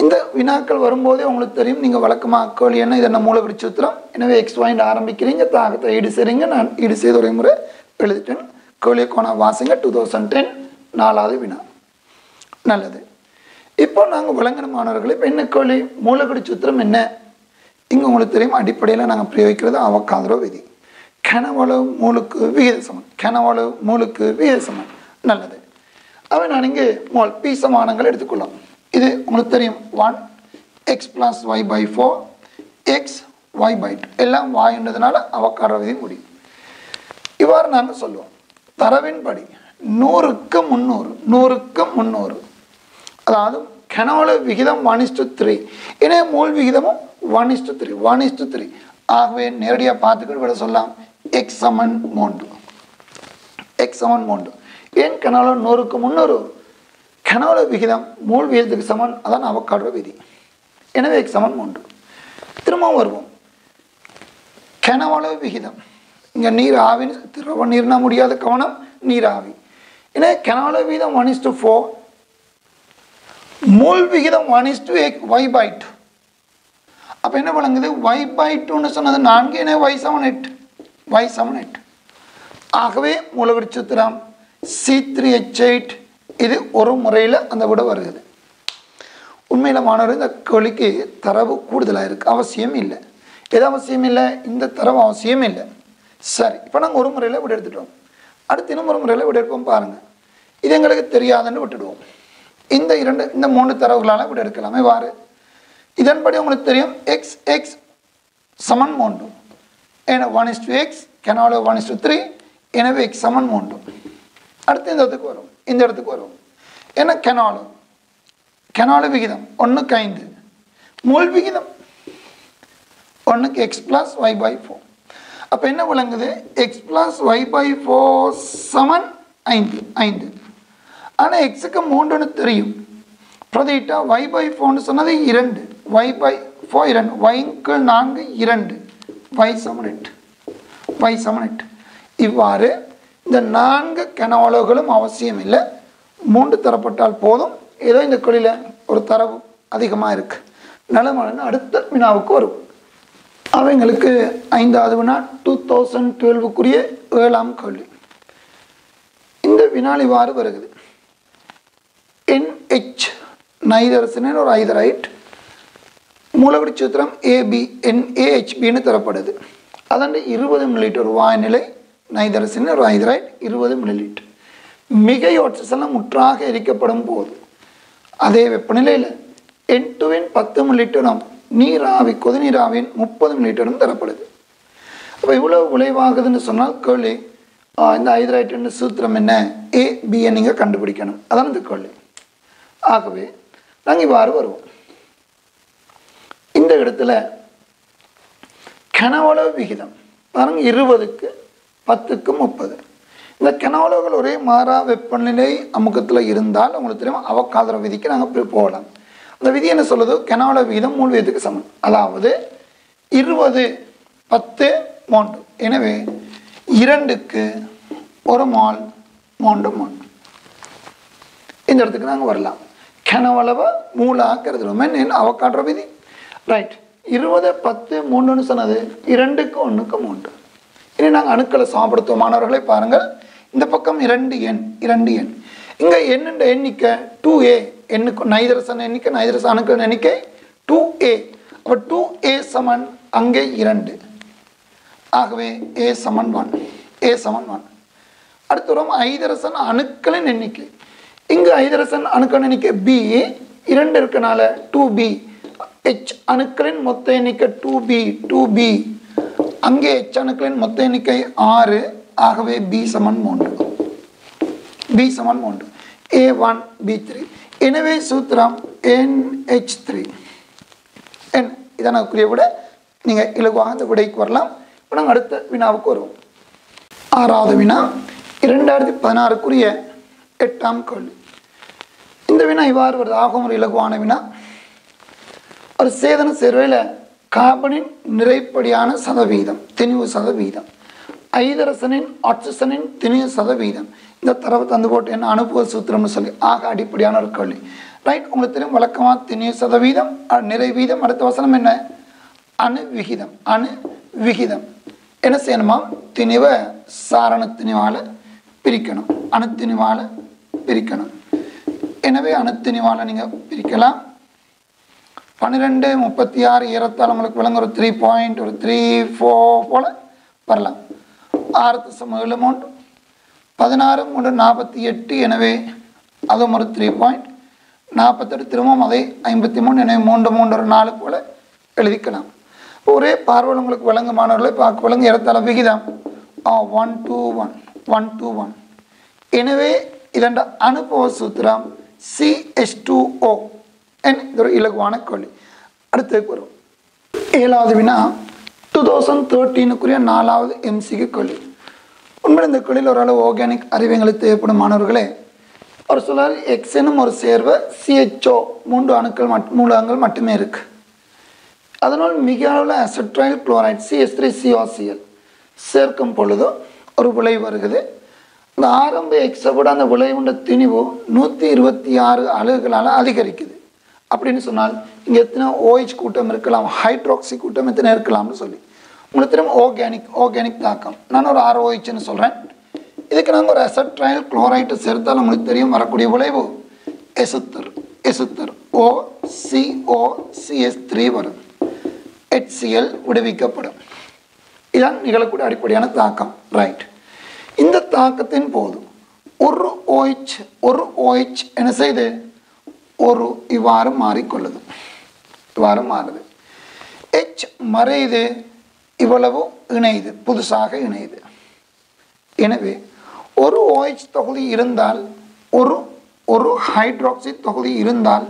இந்த வினாக்கள் வரும்போதே உங்களுக்கு தெரியும் நீங்கள் வழக்கமாக கோழி என்ன இது என்ன மூலக்கடி சூத்திரம் எனவே எக்ஸ் பாயிண்ட் ஆரம்பிக்கிறீங்க தாக்கத்தை ஈடு செய்கிறீங்க நான் ஈடு செய்த ஒரே முறை எழுதிட்டேன். கோழிய கோணா வாசிங்க. டூ தௌசண்ட் டென் நாலாவது வினா. நல்லது. இப்போ நாங்கள் விலங்கின மாணவர்கள் இப்போ என்ன கோழி மூலக்குடி சூத்திரம் என்ன? இங்கே உங்களுக்கு தெரியும்? அடிப்படையில் நாங்கள் பிரயோகிக்கிறது அவக்காதரோ விதி. கனவளவு மூலுக்கு விகித சமன் கனவளவு மூலுக்கு விகித சமன் நல்லது. அவை நான் இங்கே மோல் பி சமானங்கள் எடுத்துக்கொள்ளலாம். இது உங்களுக்கு தெரியும். One X plus Y by four X Y by two எல்லாம் வாயுன்றதுனால அவக்கார விதி முடியும். இவ்வாறு நாங்கள் சொல்லுவோம். தரவின்படி நூறுக்கு முந்நூறு நூறுக்கு முந்நூறு அதாவது கனோல விகிதம் ஒன் இஸ்டு த்ரீ. இணைய மூல் விகிதமும் one is to three one is to three. ஆகவே நேரடியாக பார்த்துக்கிட்டு விட சொல்லலாம் எக்ஸ் சமன் மூன்று. எக்ஸ் சமன் மூன்று. ஏன் கனோல நூறுக்கு முன்னூறு? கனோல விகிதம் மூல் விகிதத்துக்கு சமன். அதான் அவக்காடுற விதி. எனவே எக்ஸ் சமன் மூன்று. திரும்பவும் வருவோம். கனவளவு விகிதம். இங்கே நீர் ஆவின்னு திரவ நீர்னா முடியாத கவனம் நீர் ஆவி. எனவே கனவளவு விகிதம் ஒன் இஸ்டு ஃபோர் மூல் விகிதம் one is to y by two அப்போ என்ன விளங்குது? ஒய் பை டூன்னு சொன்னது நான்கு என்ன ஒய் செவன் எட்டு ஒய் செவன் எட்டு ஆகவே மூலவரி சூத்திரம் சி த்ரீ ஹெச் எயிட் இது ஒரு முறையில் அந்த விட வருகிறது உண்மையில் மாணவர் இந்த கொலிக்கு தரவு கூடுதலாக இருக்குது அவசியம் இல்லை. எது அவசியம் இல்லை? இந்த தரவு அவசியம் இல்லை. சரி இப்போ நாங்கள் ஒரு முறையில் விட எடுத்துட்டோம். அடுத்து இன்னும் ஒரு முறையில் விட எடுப்போம் பாருங்கள் இது எங்களுக்கு தெரியாதுன்னு விட்டுடுவோம். இந்த இரண்டு இந்த மூணு தரவுகளால் விட எடுக்கலாமே வாரு. இதன்படி உங்களுக்கு தெரியும் எக்ஸ் எக்ஸ் சமன் மூன்று. ஏன்னா ஒன் இஸ் டூ எக்ஸ் கெனாலோ ஒன் இஸ் டூ த்ரீ எனவே எக்ஸ் சமன் மூன்று. அடுத்து இந்த இடத்துக்கு வரும் இந்த இடத்துக்கு வரும் ஏன்னா கெனாலோ கெனாலோ விகிதம் ஒன்றுக்கு ஐந்து. மூல் விகிதம் ஒன்றுக்கு x plus y by four அப்போ என்ன விளங்குது? X plus y by four சமன் ஐந்து ஐந்து. ஆனால் எக்ஸுக்கு மூன்றுன்னு தெரியும். பிரதிட்டா ஒய் பை ஃபோர்னு சொன்னது இரண்டு. ஒய் பை ஃபோர் இரண்டு. ஒய்க்கு நான்கு இரண்டு. ஒய் சமன் எட்டு ஒய் சமன் எட்டு இவ்வாறு இந்த நான்கு கனவளவுகளும் அவசியம் இல்லை. மூன்று தரப்பட்டால் போதும். ஏதோ இந்த கொள்ளியில் ஒரு தரவு அதிகமாக இருக்குது நலமலன் அடுத்த வினாவுக்கு வரும். அவங்களுக்கு ஐந்தாவது வினா டூ தௌசண்ட் டுவெல்வுக்குரிய ஏழாம் கேள்வி. இந்த வினாள் இவ்வாறு வருகிறது. என்ஹெச் நைதரசனின் ஒரு ஐதரைட் மூலவடி சூத்திரம் ஏபி என் ஏஹெச்பின்னு தரப்படுது. அதாண்டு இருபது மில்லிலிட்டர் வாய்நிலை நைதரசின் ஒரு ஐதரைட் இருபது மில்லிலிட்டர் மிகை ஆக்சிஜன் முற்றாக எரிக்கப்படும் போது அதே வெப்பநிலையில் என் டுவின் பத்து மில்லிலிட்டரும் நீராவி கொதிநீராவின் முப்பது மில்லிலிட்டரும் தரப்படுது. அப்போ இவ்வளோ விளைவாகுதுன்னு சொன்னால் கேள்வி இந்த ஹைதரைட்டின் சூத்திரம் என்ன? ஏ நீங்கள் கண்டுபிடிக்கணும். அதான் இந்த கேள்வி. ஆகவே நாங்கள் இவ்வாறு வருவோம். இந்த இடத்துல கனவளவு விகிதம் பாருங்க இருபதுக்கு பத்துக்கு முப்பது. இந்த கனவளவுகள் ஒரே மாறா வெப்பநிலை அமுக்கத்தில் இருந்தால் உங்களுக்கு தெரியும்? அவக்காதர விதிக்கு நாங்கள் போகலாம். அந்த விதி என்ன சொல்லுது? கனவளவு விகிதம் மூணு வீதத்துக்கு சமம். அதாவது இருபது பத்து மூன்று. எனவே இரண்டுக்கு ஒரு மால் மூன்று மூன்று. இந்த இடத்துக்கு நாங்கள் வரலாம். கனவளவு மூலாக்கிறது கருதுறோம் என்ன அவக்காடுற விதி? ரைட் இருபது பத்து மூணுன்னு சொன்னது. இரண்டுக்கு ஒன்றுக்கு மூன்று. இனி நாங்கள் அணுக்களை சாப்பிடுத்துவோம். மாணவர்களை பாருங்கள். இந்த பக்கம் இரண்டு எண் இரண்டு எண். இங்கே எண்ணுன்ற எண்ணிக்கை டூ ஏ எண்ணுக்கு நைதரசன் எண்ணிக்கை நைதரசன் அணுக்கள் எண்ணிக்கை டூ ஏ அப்போ டூ ஏ சமன் அங்கே இரண்டு. ஆகவே ஏ சமன் ஒன் ஏ சமன் ஒன் அடுத்து வரும் ஐதரசன் அணுக்களின் எண்ணிக்கை. இங்கு ஐதரசன் அணுக்கள் எண்ணிக்கை பி இரண்டு இருக்கனால டூ பி ஹெச் அணுக்களின் மொத்த எண்ணிக்கை டூ பி டூ பி அங்கே ஹெச் அணுக்களின் மொத்த எண்ணிக்கை ஆறு. ஆகவே பி சமன் மூன்று. பி சமன் மூன்று. ஏ ஒன் பி த்ரீ எனவே சூத்திரம் என் ஹெச் த்ரீ என் இதனக்குரிய விட நீங்கள் இலகுவாக இந்த விடைக்கு வரலாம். இப்போ நாங்கள் அடுத்த வினாவுக்கு வருவோம். ஆறாவது வினா இரண்டாயிரத்தி பதினாறுக்குரிய எட்டாம் கேள்வி. வினா இவ்வாறு வருது ஆகும் ஒரு இலகுவான வினா. ஒரு சேதன சேர்வையில் கார்பனின் நிறைப்படியான சதவீதம் திணிவு சதவீதம். ஐதரசனின் ஆக்சிசனின் திணிவு சதவீதம். இந்த தரவு தந்து போட்டு என்ன அனுபவ சூத்திரம்னு சொல்லி ஆக அடிப்படையான ஒரு கேள்வி. ரைட் உங்களுக்கு தெரியும் வழக்கமாக திணிவு சதவீதம் அஹ், நிறை வீதம் அடுத்த வசனம் என்ன? அணு விகிதம் அணு விகிதம் என்ன செய்யணுமா? திணிவை சாரண திணிவால் பிரிக்கணும். அணுத்திணிவால் பிரிக்கணும். எனவே அணுத்திணிவால் நீங்கள் பிரிக்கலாம். பன்னிரெண்டு முப்பத்தி ஆறு ஏறத்தால் உங்களுக்கு விளங்க ஒரு த்ரீ பாயிண்ட் ஒரு த்ரீ ஃபோர் போல் வரலாம். ஆறு தசம் ஏழு மூன்று பதினாறு மூன்று நாற்பத்தி எட்டு எனவே அதுவும் ஒரு த்ரீ பாயிண்ட் நாற்பத்தெட்டு திரும்பவும் அதே ஐம்பத்தி மூணு எனவே மூன்று மூன்று ஒரு நாலு போல் எழுதிக்கலாம். ஒரே பார்வையில் உங்களுக்கு விளங்கு மாணவர்களை பார்க்க விளங்கு. ஏறத்தாழ விகிதம். One two one one two one எனவே இதன் அனுபவ சூத்திரம். சிஎஸ் என் இது ஒரு இலகுவான கேள்வி அடுத்து வரும் ஏழாவது வினா டூ தௌசண்ட் தேர்ட்டீனுக்குரிய நாலாவது எம்சிக்கு கேள்வி உண்மையில் இந்த கேள்வியில் ஓரளவு ஆர்கானிக் அறிவியங்களுக்கு தேவைப்படும் மாணவர்களே ஒரு சிலர் எக்ஸ் எனும் ஒரு சேர்வை சிஹெச்ஓ மூன்று அணுக்கள் மட் மூலகங்கள் மட்டுமே இருக்குது அதனால் மிக அளவில் acetyl chloride CS three COCL சேர்க்கும் பொழுதும் ஒரு விளைவு வருகிறது இந்த ஆரம்ப எக்ஸை விட அந்த விளைவுண்ட திணிவு நூற்றி இருபத்தி ஆறு அலகுகளால் அதிகரிக்குது. அப்படின்னு சொன்னால் இங்கே எத்தனை ஓஹெச் கூட்டம் இருக்கலாம் ஹைட்ராக்சி கூட்டம் எத்தனை இருக்கலாம்னு சொல்லி. உங்களுக்கு திரும்ப ஆர்கானிக் ஆர்கானிக் தாக்கம். நான் ஒரு ஆர்ஓஹெச்னு சொல்கிறேன் இதுக்கு நாங்கள் ஒரு அசட்ரைல் குளோரைட்டு சேர்த்தால் உங்களுக்கு தெரியும் வரக்கூடிய விளைவு ester ester O CO CS three வரும். ஹெச்சிஎல் விடுவிக்கப்படும். இதான் நிகழக்கூடிய அடிப்படையான தாக்கம். ரைட் தாக்கத்தின் போது ஒரு ஓய்ச் ஒரு ஓய்ச் என்ன செய்து? ஒரு இவ்வாறு மாறிக்கொள்ளுது. இவ்வாறு மாறுது. எச் மறையுது இவ்வளவு இணையுது புதுசாக இணையுது எனவே ஒரு ஓய்ச் தொகுதி இருந்தால் ஒரு ஒரு ஹைட்ராக்சி தொகுதி இருந்தால்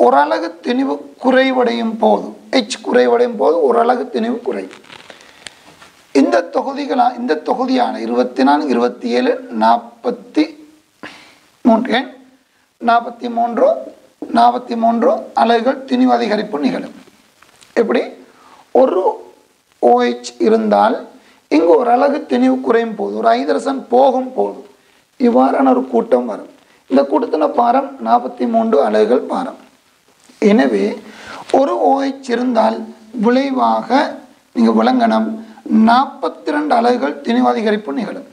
ஓரளவு திணிவு குறைவடையும் போது எச் குறைவடையும் போது ஓரளவு திணிவு குறையும். இந்த தொகுதிகளா இந்த தொகுதியான இருபத்தி நாலு இருபத்தி ஏழு நாற்பத்தி மூன்று ஏன்? நாற்பத்தி மூன்று நாற்பத்தி மூன்று அலைகள் திணிவு அதிகரிப்பு நிகழும். எப்படி? ஒரு ஓஹெச் இருந்தால் இங்கு ஒரு அலகு திணிவு குறையும் போது ஒரு ஐதரசன் போகும் போது இவ்வாறான ஒரு கூட்டம் வரும். இந்த கூட்டத்தின பாரம் நாற்பத்தி மூன்று அலகுகள் பாரம். எனவே ஒரு ஓஹெச் இருந்தால் விளைவாக நீங்கள் விளங்கணும். நாற்பத்தி ரெண்டு அலகுகள் திணிவு அதிகரிப்பு நிகழும்.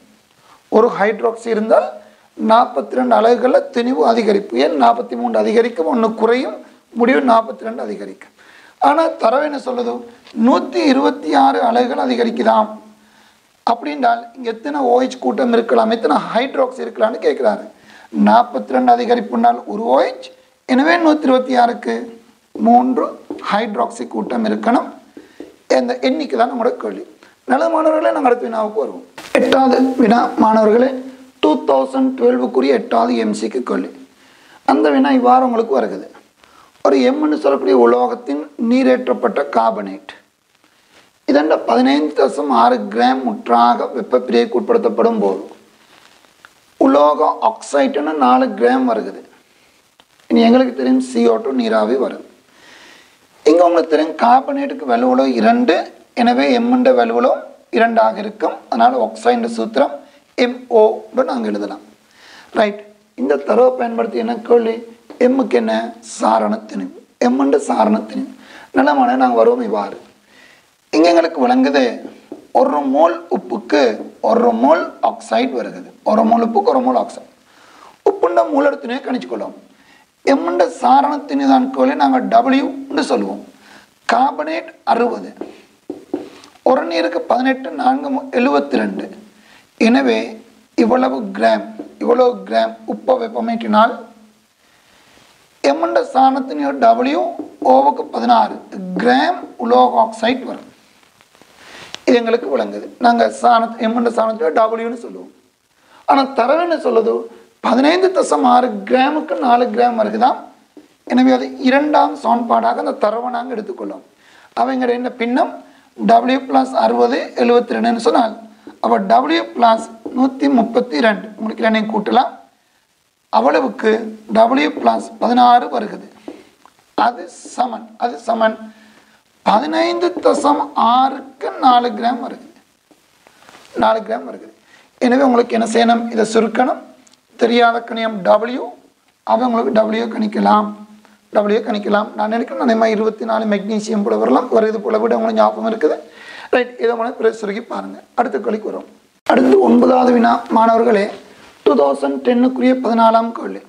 ஒரு ஹைட்ராக்சி இருந்தால் நாற்பத்தி ரெண்டு அலகுகளில் திணிவு அதிகரிப்பு. ஏன் நாற்பத்தி மூன்று அதிகரிக்கும்? ஒன்று குறையும் முடிவு நாற்பத்தி ரெண்டு அதிகரிக்கும். ஆனால் தரவு என்ன சொல்லுது? நூற்றி இருபத்தி ஆறு அலகுகள் அதிகரிக்குதாம். அப்படின்றால் இங்கே எத்தனை ஓஹெச் கூட்டம் இருக்கலாம்? எத்தனை ஹைட்ராக்ஸ் இருக்கலாம்னு கேட்குறாரு நாற்பத்தி ரெண்டு அதிகரிப்புனால் ஒரு ஓஹெச் எனவே நூற்றி இருபத்தி ஆறுக்கு மூன்று ஹைட்ராக்சி கூட்டம் இருக்கணும். இந்த எண்ணிக்கை தான் நம்மளோட கேள்வி. நல்ல மாணவர்களே நாங்கள் அடுத்த வினாவுக்கு வருவோம். எட்டாவது வினா மாணவர்களே டூ தௌசண்ட் டுவெல்வுக்குரிய எட்டாவது எம்சிக்கு கேள்வி. அந்த வினா இவ்வாறு உங்களுக்கு வருகிறது. ஒரு எம்னு சொல்லக்கூடிய உலோகத்தின் நீரேற்றப்பட்ட கார்பனேட் இதண்ட பதினைந்து தசம் ஆறு கிராம் முற்றாக வெப்பப்பிரிகைக்கு உட்படுத்தப்படும் போது உலோக ஆக்சைட்டுன்னு நாலு கிராம் வருகுது இனி எங்களுக்கு தெரியும் சிஓ டூ நீராவி வருது இங்கே உங்களுக்கு தெரியும் கார்பனேட்டுக்கு வலுவலோ இரண்டு எனவே எம்முண்ட வலுவலும் இரண்டாக இருக்கும். அதனால் ஆக்சைடு சூத்திரம் எம்ஓ நாங்கள் எழுதலாம். ரைட் இந்த தரவை பயன்படுத்தி என்ன கேள்வி? எம்முக்கு என்ன? சாரணத்தினிவு எம்முண்ட சாரணத்தினிவு நிலமான நாங்கள் வருவோம் இவ்வாறு. இங்கே எங்களுக்கு விளங்குது ஒரு மோல் உப்புக்கு ஒரு மோல் ஆக்சைடு வருகிறது. ஒரு மோல் உப்புக்கு ஒரு மோல் ஆக்சைடு உப்புண்ட மூலத்தினே கணிச்சுக்கொள்ளும். எம்முண்ட சாரணத்தினு தான் கோலி நாங்கள் டபிள்யூன்னு சொல்லுவோம். கார்பனேட் அறுபது. ஒரு பதினெட்டு நான்கு எழுபத்தி ரெண்டு எனவே இவ்வளவு கிராம் இவ்வளவு கிராம் உப்பை வெப்பமேற்றினால் எம்முண்ட சாணத்தின் டபிள்யூ ஓவுக்கு பதினாறு கிராம் உலோக ஆக்சைட் வரும். இது எங்களுக்கு விளங்குது. நாங்கள் சாணத்து எம்முண்ட சாணத்தில் டபிள்யூன்னு சொல்லுவோம். ஆனால் தரவு என்ன சொல்லுது? பதினைந்து தசம் ஆறு கிராமுக்கு நாலு கிராம் வருகுதான் எனவே அது இரண்டாம் சமன்பாடாக அந்த தரவை நாங்கள் எடுத்துக்கொள்ளோம் அவங்க என்ன பின்னம்? டபிள்யூ ப்ளஸ் அறுபது எழுபத்தி ரெண்டுன்னு சொன்னால் அப்போ டபிள்யூ ப்ளஸ் நூற்றி முப்பத்தி ரெண்டு உங்களுக்கு ரெண்டையும் கூட்டலாம். அவ்வளவுக்கு டபிள்யூ ப்ளஸ் பதினாறு வருகிறது. அது சமன் அது சமன். பதினைந்து தசம் ஆறுக்கு நாலு கிராம் வருகிறது. நாலு கிராம் வருகிறது. எனவே உங்களுக்கு என்ன செய்யணும்? இதை சுருக்கணும். தெரியாத கணியம் டபிள்யூ அவங்களுக்கு டபிள்யூ கணிக்கலாம். டபிள்யூ கணிக்கலாம். நான் நினைக்கிறேன் அதே மாதிரி இருபத்தி நாலு மெக்னீசியம் போல வரலாம் வருது போல விட உங்களுக்கு ஞாபகம் இருக்குது. ரைட் இதை மாதிரி பிறகு சுருக்கி பாருங்கள் அடுத்த கேள்விக்கு வரும். அடுத்து ஒன்பதாவது வினா. மாணவர்களே டூ தௌசண்ட் டென்னுக்குரிய பதினாலாம் கேள்வி.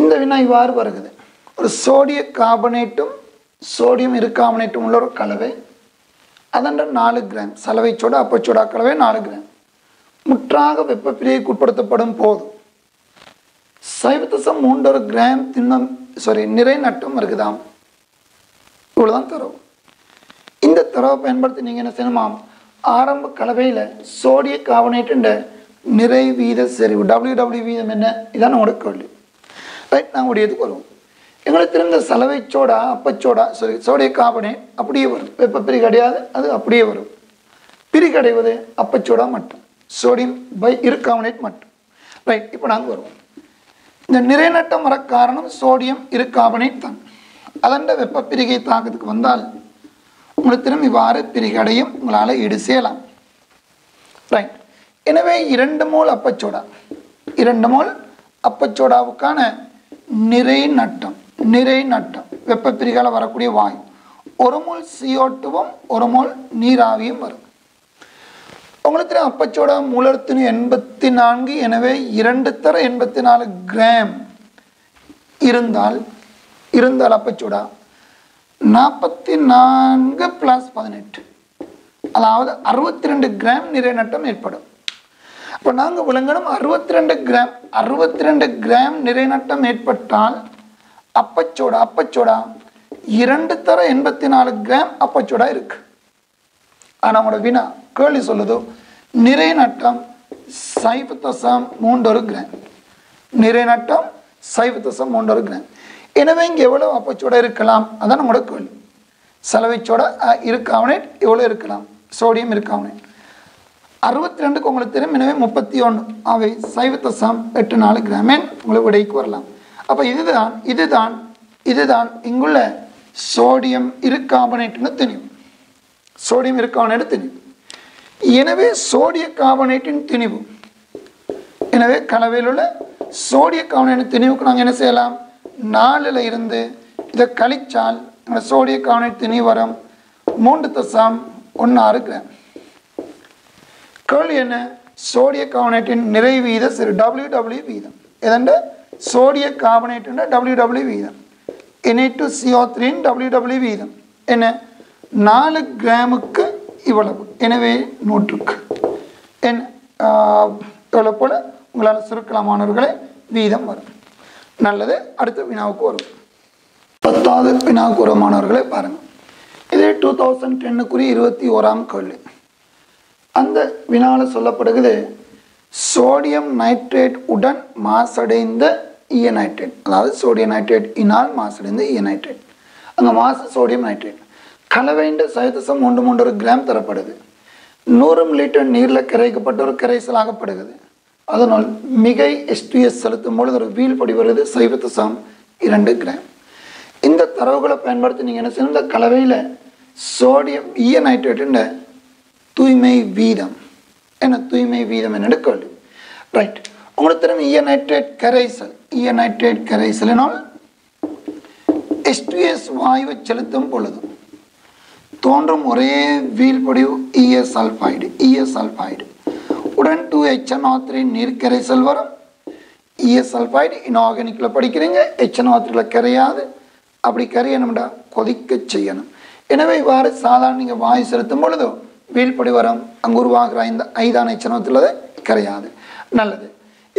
இந்த வினா இவ்வாறு வருகிறது. ஒரு சோடிய கார்பனேட்டும் சோடியம் இருகார்பனேட்டும் உள்ள ஒரு கலவை. அதன்ற நாலு கிராம் சலவை சோடா அப்பச்சோடா கலவை நாலு கிராம் முற்றாக வெப்பப்பிரிகைக்கு உட்படுத்தப்படும் போது சைவத்தசம் மூன்றொரு கிராம் திண்ணம் சாரி நிறை நட்டம் இருக்குதாம். இவ்வளோதான் தரவு. இந்த தரவை பயன்படுத்தி நீங்கள் என்ன செய்யணுமாம்? ஆரம்ப கலவையில் சோடிய கார்பனேட்டுன்ற நிறை வீத செறிவு டபிள்யூ டபிள்யூ வீதம் என்ன? இதான் நம்மளோட கேள்வி. ரைட் நாங்கள் உடையதுக்கு வருவோம். எங்களுக்கு தெரிந்த சலவை சோடா அப்பச்சோடா சாரி சோடிய கார்பனேட் அப்படியே வரும். வெப்ப பிரி கிடையாது அது அப்படியே வரும். பிரி கிடைவது அப்பச்சோடா மட்டும். சோடியம் பை இருகார்பனேட் மட்டும். ரைட் இப்போ நாங்கள் வருவோம். இந்த நிறைநட்டம் வர காரணம் சோடியம் இருகார்பனேட் தான். அதண்ட வெப்ப பிரிகை தாக்கத்துக்கு வந்தால் உங்களுக்கு திரும்பி இவ்வாறு பிரிகடையும் உங்களால் ஈடு செய்யலாம். ரைட் எனவே இரண்டு மோல் அப்பச்சோடா. இரண்டு மோல் அப்பச்சோடாவுக்கான நிறை நட்டம் நிறை நட்டம் வெப்ப பிரிகால வரக்கூடிய வாயு. ஒரு மோல் சிஓட்டுவும் ஒரு மோல் நீராவியும் வரும். உங்களுக்கு தெரியும் அப்பச்சோட மூலத்தினு எண்பத்தி நான்கு எனவே இரண்டு தர எண்பத்தி நாலு கிராம் இருந்தால் இருந்தால் அப்பச்சோடா நாற்பத்தி நான்கு ப்ளஸ் பதினெட்டு. அதாவது அறுபத்தி ரெண்டு கிராம் நிறை நட்டம் ஏற்படும். அப்போ நாங்கள் விளங்கணும் அறுபத்தி ரெண்டு கிராம் அறுபத்தி ரெண்டு கிராம் நிறை நட்டம் ஏற்பட்டால் அப்பச்சோடா அப்பச்சோடா இரண்டு தர எண்பத்தி நாலு கிராம் அப்பச்சோடா இருக்குது ஆனால் உங்களோட வினா கேள்வி சொல்லுது நிறை நட்டம் சைவ தசம் மூன்றொரு கிராம் நிறை நட்டம் சைவ தசம் மூன்றொரு கிராம் எனவே இங்கே எவ்வளோ அப்பச்சோட இருக்கலாம்? அதான் நம்மளோட கேள்வி. செலவைச்சோட இருக்காவனேட் எவ்வளோ இருக்கலாம்? சோடியம் இருக்காவனேட் அறுபத்தி ரெண்டுக்கு உங்களுக்கு தெரியும் எனவே முப்பத்தி ஒன்று அவை சைவ தசம் எட்டு நாலு கிராமேன் உங்களுக்கு விடைக்கு வரலாம். அப்போ இதுதான் இதுதான் இதுதான் இங்குள்ள சோடியம் இருக்காபனேட்டுன்னு தெரியும். சோடியம் இருக்காபனேட் திணிவு எனவே சோடிய கார்பனேட்டின் திணிவு. எனவே கலவையில் உள்ள சோடிய கார்பனேட் திணிவுக்கு நாங்கள் என்ன செய்யலாம்? நாலில் இருந்து இதை கழிச்சால் இந்த சோடிய கார்பனேட் திணிவு வரும். மூன்று தசம் ஒன்று கிராம். கேள்வி என்ன? சோடிய கார்பனேட்டின் நிறை வீத சிறு டபிள்யூ டபிள்யூ வீதம். எதண்ட சோடிய கார்பனேட்டுன்ற டபிள்யூ டபிள்யூ வீதம். என்ஏ டு சிஓ த்ரீன் டபிள்யூ டபிள்யூ வீதம். என்ன? நாலு கிராமுக்கு இவ்வளவு. எனவே நூற்றுக்கு. என் இவ்வளோ போல் உங்களால் சுருக்கலாம் மாணவர்களே வீதம் வரும். நல்லது அடுத்த வினாவுக்கு வரும். பத்தாவது வினாவுக்கு வரும் மாணவர்களே பாருங்கள் இதே டூ தௌசண்ட் டென்னுக்குரிய இருபத்தி ஓராம் கேள்வி. அந்த வினாவில் சொல்லப்படுகிறது சோடியம் நைட்ரேட் உடன் மாசடைந்த ஈயநைட்ரேட் அதாவது சோடியம் நைட்ரேட் இனால் மாசடைந்த ஈயநைட்ரேட் அங்கே மாசு சோடியம் நைட்ரேட் கலவைண்ட சைதசம் ஒன்று மூன்று கிராம் தரப்படுது. நூறு லிட்டர் நீரில் கரைக்கப்பட்ட ஒரு கரைசலாகப்படுகிறது அதனால் மிகை எஸ்டிஎஸ் செலுத்தும் பொழுது ஒரு வீல் படி வருது சைவத்தசம் இரண்டு கிராம். இந்த தரவுகளை பயன்படுத்தி நீங்கள் என்ன செய்யணும்? இந்த கலவையில் சோடியம் ஈயநைட்ரேட்டுன்ற தூய்மை வீதம். என்ன தூய்மை வீதம் என்ன கேள்வி ரைட் உங்களுக்கு தெரியும் ஈயநைட்ரேட் கரைசல் இயநைட்ரேட் கரைசலினால் எஸ்டிஎஸ் வாயுவை செலுத்தும் பொழுது தோன்றும் ஒரே வீழ்படிவு இஎஸ் சல்ஃபைடு இஎஸ் சல்ஃபைடு உடன் டூ ஹெச்என்ஓ த்ரீ நீர் கரைசல் வரும். இஎஸ் சல்ஃபைடு இன்ஆர்கானிக்கில் படிக்கிறீங்க ஹெச்என்ஓ த்ரீல கரையாது. அப்படி கரையணும்டா கொதிக்க செய்யணும். எனவே இவ்வாறு சாதாரண நீங்கள் வாய் செலுத்தும் பொழுதோ வீழ்படி வரும் அங்கு உருவாகிற ஐந்து ஐதான எச்சனத்தில் கரையாது. நல்லது.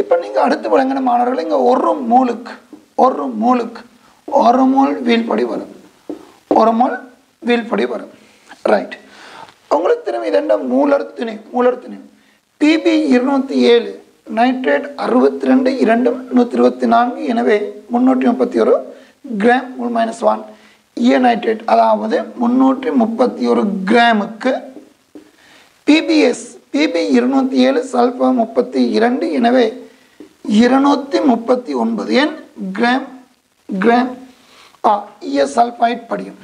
இப்போ நீங்கள் அடுத்து விளங்கின மாணவர்கள் இங்கே ஒரு மூலுக்கு ஒரு மூலுக்கு ஒரு மூல் வீழ்படி வரும். ஒரு மூல் வீழ்படி வரும் ரைட் அவங்களுக்கு திரும்ப இதெண்ட மூலர் துணி மூலர் துணி பிபி இருநூற்றி ஏழு நைட்ரேட் அறுபத்தி ரெண்டு இரண்டு நூற்றி இருபத்தி நான்கு எனவே முந்நூற்றி முப்பத்தி ஒரு கிராம் மைனஸ் ஒன் இய நைட்ரேட் அதாவது முந்நூற்றி முப்பத்தி ஒரு கிராமுக்கு பிபிஎஸ் பிபி இருநூற்றி ஏழு சல்ஃபா முப்பத்தி இரண்டு எனவே இருநூற்றி முப்பத்தி ஒன்பது என் கிராம் கிராம் ஆ இஎஸ் சல்ஃபைட் படியும்.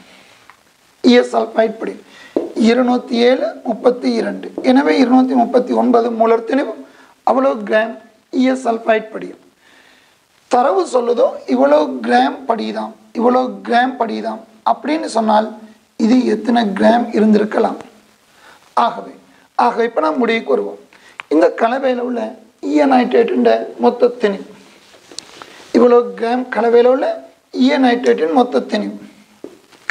இஎஸ் ஃபைட் படி. இருநூற்றி ஏழு முப்பத்தி இரண்டு எனவே இருநூற்றி முப்பத்தி ஒன்பது மூலர் திணிவு அவ்வளோ கிராம் இஎஸ் ஃபைட் படியும் தரவு சொல்லுதோ இவ்வளோ கிராம் படிதான். இவ்வளோ கிராம் படிதான். அப்படின்னு சொன்னால் இது எத்தனை கிராம் இருந்திருக்கலாம்? ஆகவே ஆக இப்போ நான் முடிவுக்கு வருவோம். இந்த கலவையில் உள்ள ஈயநைட்ரேட்டுன்ற மொத்த திணி இவ்வளோ கிராம் கலவையில் உள்ள ஈயநைட்ரேட்டின் மொத்த திணி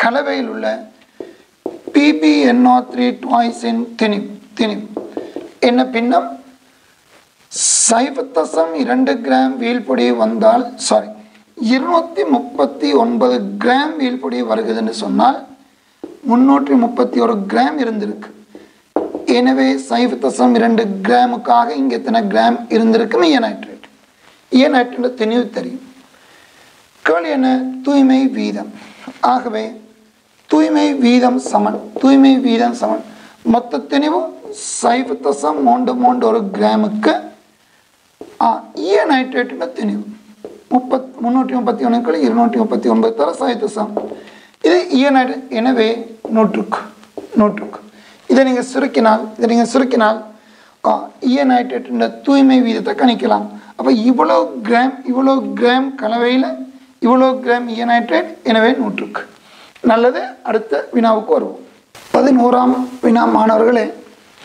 கலவையில் உள்ள PBNO three in thinim thinim என்ன பின்னம்? சைவத்தசம் இரண்டு கிராம் வீழ்பொடி வந்தால் சாரி இருநூற்றி முப்பத்தி ஒன்பது கிராம் வீழ்பொடி வருகுதுன்னு சொன்னால் முன்னூற்றி முப்பத்தி ஒரு கிராம் இருந்திருக்கு. எனவே சைவத்தசம் இரண்டு கிராமுக்காக இங்கே எத்தனை கிராம் இருந்திருக்குன்னு இயநைட்ரேட் இயநைட்ரேட் தெளிவு தெரியும். கேள்வி என்ன? தூய்மை வீதம். ஆகவே தூய்மை வீதம் சமன் தூய்மை வீதம் சமன். மொத்த தெளிவு சைவத்தசம் மூன்று மூன்று ஒரு கிராமுக்கு ஈய நைட்ரேட்டின திணிவு. முப்பத் முந்நூற்றி முப்பத்தி ஒன்றுக்கள் இருநூற்றி முப்பத்தி ஒன்பது தர சைத்தசம் இது ஈய எனவே நூற்றுக்கு நூற்றுக்கு. இதை நீங்கள் சுருக்கினால் இதை நீங்கள் சுருக்கினால் ஈய நைட்ரேட்டின் தூய்மை வீதத்தை கணிக்கலாம். அப்போ இவ்வளோ கிராம் இவ்வளோ கிராம் கலவையில் இவ்வளோ கிராம் இயனைட்ரேட் எனவே நூற்றுக்கு. நல்லது. அடுத்த வினாவுக்கு வருவோம். பதினோராம் வினா மாணவர்களே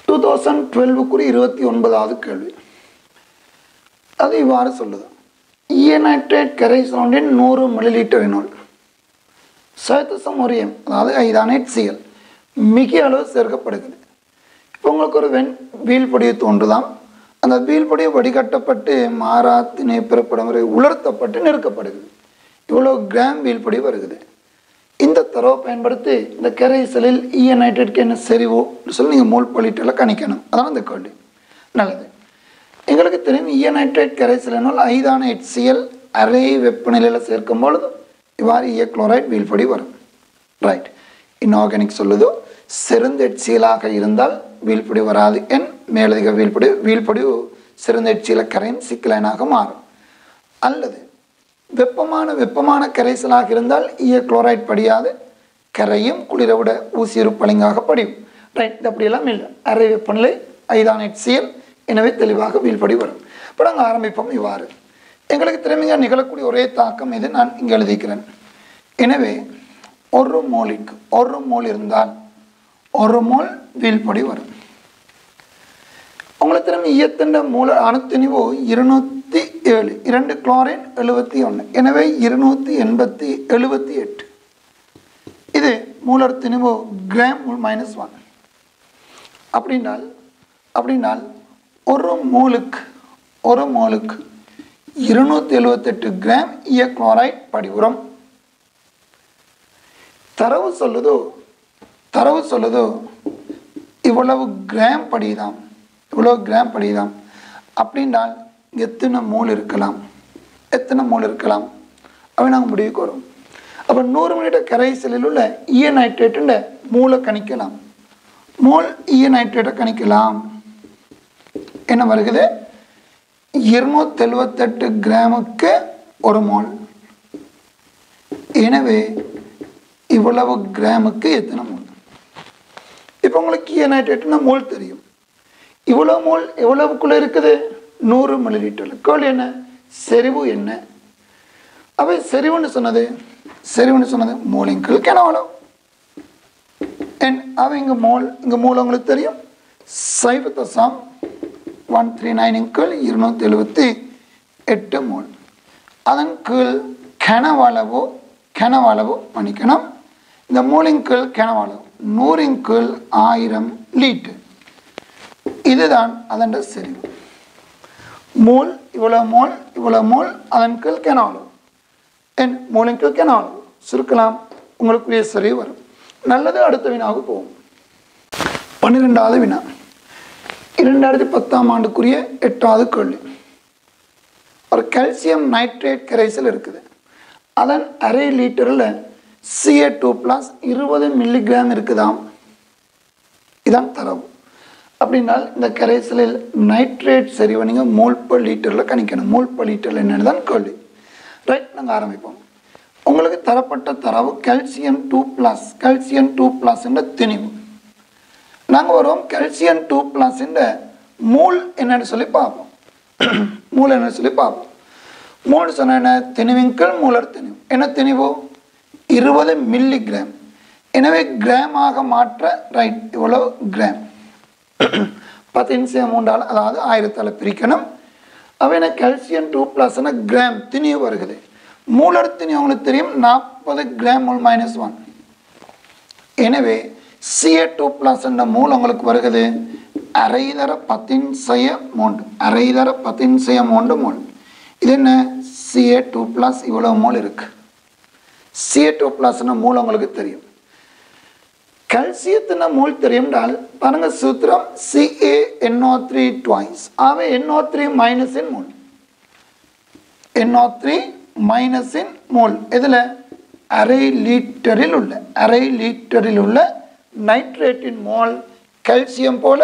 டூ தௌசண்ட் டுவெல்வுக்குரிய இருபத்தி ஒன்பதாவது கேள்வி. அது இவ்வாறு சொல்லுது. இயனைட்ரேட் சவுண்டின் நூறு மில்லிலிட்டர் இனோல் சயத்தசம் ஒரியம் அதாவது ஐதானேட் சிஎல் மிக அளவு சேர்க்கப்படுகிறது. இப்போ உங்களுக்கு ஒரு வெண் வீழ்படியை தோன்றுதாம். அந்த வீழ்படியை வடிகட்டப்பட்டு மாறா திணை பெறப்படும் வரை உலர்த்தப்பட்டு நெருக்கப்படுகிறது. இவ்வளோ கிராம் வீழ்படி வருகிறது. இந்த தரவை பயன்படுத்தி இந்த கரைசலில் இஎன்ஐட்டட்க்கு என்ன செறிவோ சொல்லி நீங்கள் மூல் பொலிட்டில் கணிக்கணும். அதான் இந்த கேள்வி. நல்லது. எங்களுக்கு தெரியும் இஎன்ஐட்ரேட் கரைசலினால் ஐதான ஹெச்சிஎல் அரை வெப்பநிலையில் சேர்க்கும் பொழுது இவ்வாறு இய குளோரைட் வீழ்படி வரும். ரைட் இன்ஆர்கானிக் சொல்லுதோ சிறந்த எச்சியலாக இருந்தால் வீழ்படி வராது என் மேலதிக வீழ்படி வீழ்படி சிறந்த எச்சியல கரையும் சிக்கலனாக மாறும். அல்லது வெப்பமான வெப்பமான கரைசலாக இருந்தால் ஈய குளோரைட் படியாது. கரையும் குளிர விட ஊசியுறு பளிங்காக படியும். ரைட் அப்படியெல்லாம் இல்லை. அரை வெப்பநிலை ஐதான் சிஎம் எனவே தெளிவாக வீழ்படி வரும். இப்போ நாங்கள் ஆரம்பிப்போம் இவ்வாறு. எங்களுக்கு திறமையாக நிகழக்கூடிய ஒரே தாக்கம் இது நான் இங்கே எழுதிக்கிறேன். எனவே ஒரு மோலிக்கு ஒரு மோல் இருந்தால் ஒரு மோல் வீழ்படி வரும். உங்களுக்கு திறமை ஈயத்தின் மூல அணுத்திணிவு எழுபத்தி ஏழு இரண்டு குளோரின் எழுபத்தி ஒன்று எனவே இருநூற்றி எண்பத்தி எழுபத்தி எட்டு. இது மூலர் திணிவு கிராம் மைனஸ் ஒன் அப்படின்னால் அப்படின்னால் ஒரு மூலுக்கு ஒரு மோலுக்கு இருநூற்றி எழுபத்தெட்டு கிராம் இய குளோரைட் படிவுரம் தரவு சொல்லுதோ தரவு சொல்லுதோ இவ்வளவு கிராம் படிதாம் இவ்வளோ கிராம் படிதாம் அப்படின்னால் எத்தனை மூல் இருக்கலாம்? எத்தனை மூல் இருக்கலாம்? அப்படி நாங்கள் முடிவுக்கு வரும் அப்போ நூறு மில்லிட்டர் கரைசலில் உள்ள ஈய நைட்ரேட்டுன்ற மூளை கணிக்கலாம். மோல் ஈய நைட்ரேட்டை கணிக்கலாம். என்ன வருகிறது இருநூத்தி எழுபத்தெட்டு கிராமுக்கு ஒரு மோல். எனவே இவ்வளவு கிராமுக்கு எத்தனை மோல்? இப்போ உங்களுக்கு ஈய நைட்ரேட்டுனா மோல் தெரியும். இவ்வளோ மோல் எவ்வளவுக்குள்ளே இருக்குது? நூறு மில்லிலிட்டர் கேள்வி என்ன? செறிவு என்ன? அவை செறிவுன்னு சொன்னது செறிவுன்னு சொன்னது மூலிங்கள் கிணவளோ என் அவ இங்கே மோல் இங்கே மூலம் உங்களுக்கு தெரியும். சைவ தசம் ஒன் த்ரீ நைன் கீழ் இருநூத்தி எழுபத்தி எட்டு மூல் அதன் கீழ் கனவளவு கெனவளவோ மன்னிக்கணும். இந்த மூலின் கீழ் கனவளவு நூறின் கீழ் ஆயிரம் லீட்டு இதுதான் அதன் செறிவு. மூல் இவ்வளோ மோல் இவ்வளோ மோல் அதன் கீழ் கெனாலோ என் மூலின் கீழ் கெனாலும் சுருக்கலாம் உங்களுக்குரிய சரி வரும் நல்லது அடுத்த வினாவுக்கு போகும் பன்னிரெண்டாவது வினா இரண்டாயிரத்தி பத்தாம் ஆண்டுக்குரிய எட்டாவது கேள்வி ஒரு கால்சியம் நைட்ரேட் கரைசல் இருக்குது அதன் அரை லிட்டரில் சிஏ டூ ப்ளஸ் இருபது மில்லிகிராம் இருக்குதாம் இதான் தரவு அப்படின்னால் இந்த கரைசலில் நைட்ரேட் சரிவை நீங்கள் மோல் பர் லிட்டரில் கணிக்கணும். மோல் பர் லிட்டரில் என்னன்னு தான் கேள்வி. ரைட் நாங்கள் ஆரம்பிப்போம். உங்களுக்கு தரப்பட்ட தரவு calcium two plus calcium two ப்ளஸ்ன்ற திணிவு. நாங்கள் வருவோம் கால்சியம் டூ ப்ளஸ்ன்ற மூல் என்னன்னு சொல்லி பார்ப்போம். *clears throat* மூல் என்னன்னு சொல்லி பார்ப்போம். மூல் சொன்ன என்ன? திணிவின்கள் மூலர் திணிவு. என்ன திணிவு? இருபது மில்லி கிராம் எனவே கிராமாக மாற்ற ரைட் இவ்வளோ கிராம் பத்து அமௌண்டால் அதாவது ஆயிரத்தால் பிரிக்கணும். அவன கால்சியம் டூ ப்ளஸ்னா கிராம் திணி வருகிறது. மூலர் திணி அவங்களுக்கு தெரியும் நாற்பது கிராம் மைனஸ் ஒன் எனவே சிஏ டூ ப்ளஸ் என்ற மூல் உங்களுக்கு வருகிறது. அரைதர பத்தின் செய்ய மூன்று அரைதர பத்தின் செய்ய மூன்று மூல். இது என்ன? சிஏ டூ ப்ளஸ் இவ்வளோ மூல் இருக்கு. சிஏ டூ ப்ளஸ்ன்ற மூல் உங்களுக்கு தெரியும். கல்சியத்தின மூல் தெரியும்னால் பாருங்க சூத்திரம் சிஏ என்ஓ த்ரீ ட்வைஸ் ஆகவே என்ஓ த்ரீ மைனஸின் மூல். என்ஓ த்ரீ மைனஸின் மூல். இதில் அரை லீட்டரில் உள்ள அரை லீட்டரில் உள்ள நைட்ரேட்டின் மோல் கல்சியம் போல